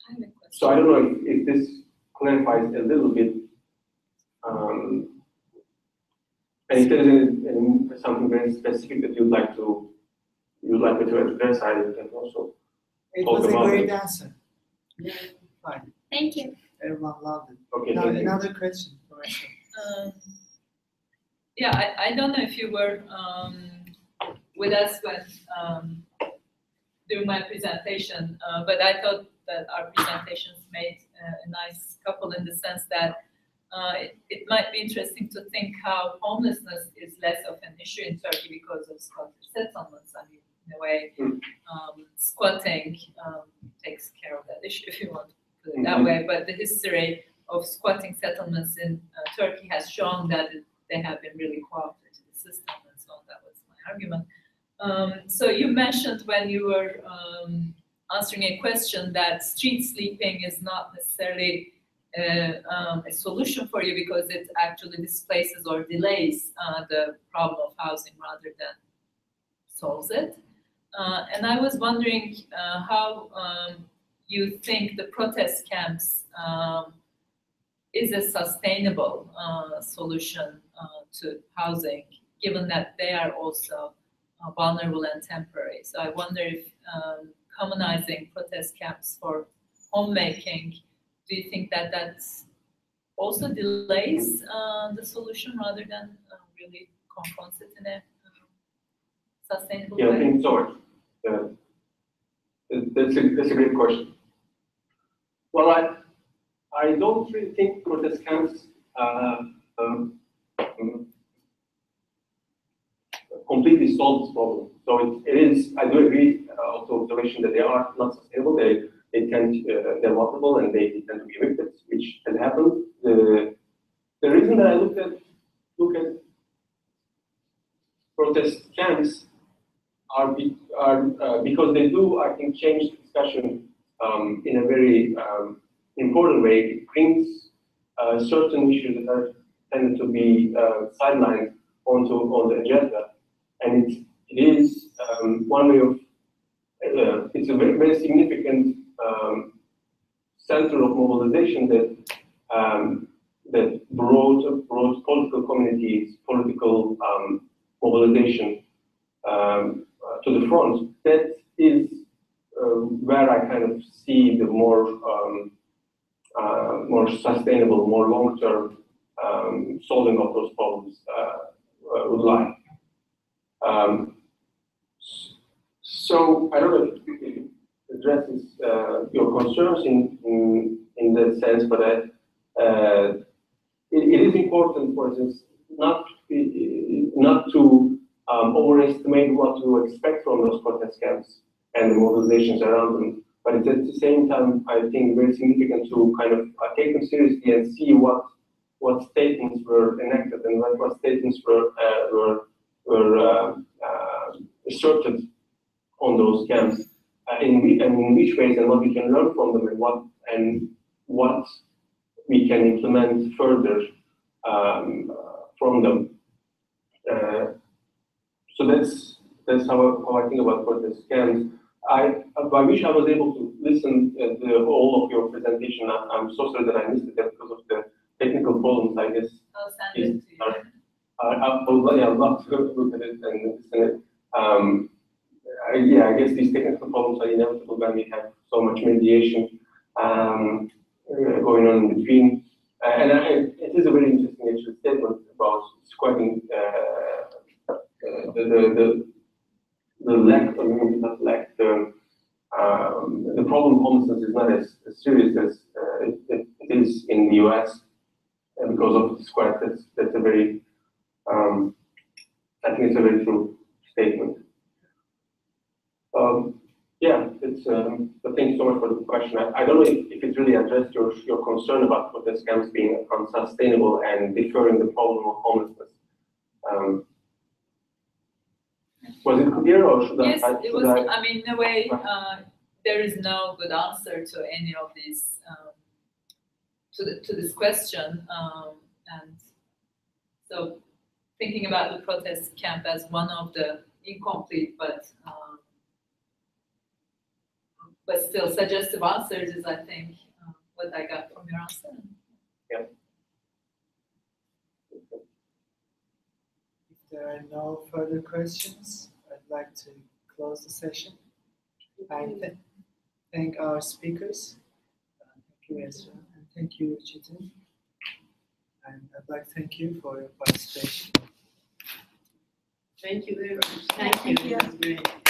I have a question. So I don't know if, if this clarifies a little bit. Um, and if there is any, any, something very specific that you'd like to, you'd like me to address, I can also. It Talk was a about great it. answer. Fine, Thank you. everyone loved it. Okay, Now, thank you. another question for us. Um, Yeah, I, I don't know if you were um, with us when, um, during my presentation, uh, but I thought that our presentations made uh, a nice couple in the sense that uh, it, it might be interesting to think how homelessness is less of an issue in Turkey because of squatter settlements. I mean, in a way, Mm. um, squatting um, takes care of that issue, if you want to put it that Mhm. way. But the history of squatting settlements in uh, Turkey has shown that it, they have been really cooperative to the system, and so on. That was my argument. Um, so you mentioned when you were um, answering a question that street sleeping is not necessarily uh, um, a solution for you because it actually displaces or delays uh, the problem of housing rather than solves it. Uh, and I was wondering uh, how um, you think the protest camps um, is a sustainable uh, solution uh, to housing, given that they are also uh, vulnerable and temporary. So I wonder if um, commonizing protest camps for homemaking, do you think that that also delays uh, the solution rather than really confronts it in a sustainable Yeah, way? thank you so. Yeah. That's a, that's a great question. Well, I, I don't really think protest camps, uh, um, completely solve this problem. So it, it is, I do agree, uh, also observation that they are not sustainable. They, they tend, uh, they're multiple and they tend to be evicted, which has happened. The, the reason that I look at, look at protest camps are, be, are uh, because they do, I think, change the discussion um, in a very um, important way. It brings uh, certain issues that are tended to be uh, sidelined onto on the agenda, and it, it is um, one way of uh, it's a very, very significant um, center of mobilization that um, that brought brought political communities, political um, mobilization um, to the front. That is uh, where I kind of see the more um, uh, more sustainable, more long-term um, solving of those problems uh, uh, would lie. Um, so I don't know if it addresses your concerns in, in in that sense, but I, it, it is important, for instance, not not to um, overestimate what to expect from those protest camps and the mobilizations around them. But at the same time, I think, very significant to kind of uh, take them seriously and see what what statements were enacted and what, what statements were uh, were were uh, uh, asserted on those camps, uh, in and in which ways and what we can learn from them and what and what we can implement further um, from them. Uh, so that's that's how, I- how I think about protest camps. I I wish I was able to listen to the whole of your presentation. I, I'm so sorry that I missed it because of the technical problems. I guess I'll send it to you. I, I would yeah, I'd love to look at it and listen it. Um, I, yeah, I guess these technical problems are inevitable when we have so much mediation um, uh, going on in between. Uh, and I, it is a very interesting actual statement about squatting uh, uh, the, the, the, the lack, or maybe not lack, the, um, the problem of homelessness is not as, as serious as uh, it, it, it is in the US uh, because of the squat. That's, that's a very, um, I think it's a very true statement. Um, yeah, it's, um, but thank you so much for the question. I, I don't know if, if it really addressed your, your concern about protest camps being unsustainable and deferring the problem of homelessness. Um, was it clear or should I? Yes, it was, I- I mean, in a way, uh, there is no good answer to any of these, um, to the, to this question. Um, and so thinking about the protest camp as one of the incomplete but um, but still suggestive answers is, I think, uh, what I got from your answer. If there are no further questions, I'd like to close the session. I th- thank our speakers. Uh, Thank you, Esra, and thank you, Cetin. And I'd like to thank you for your participation. Thank you very much. Thank you. Thank you. It was great.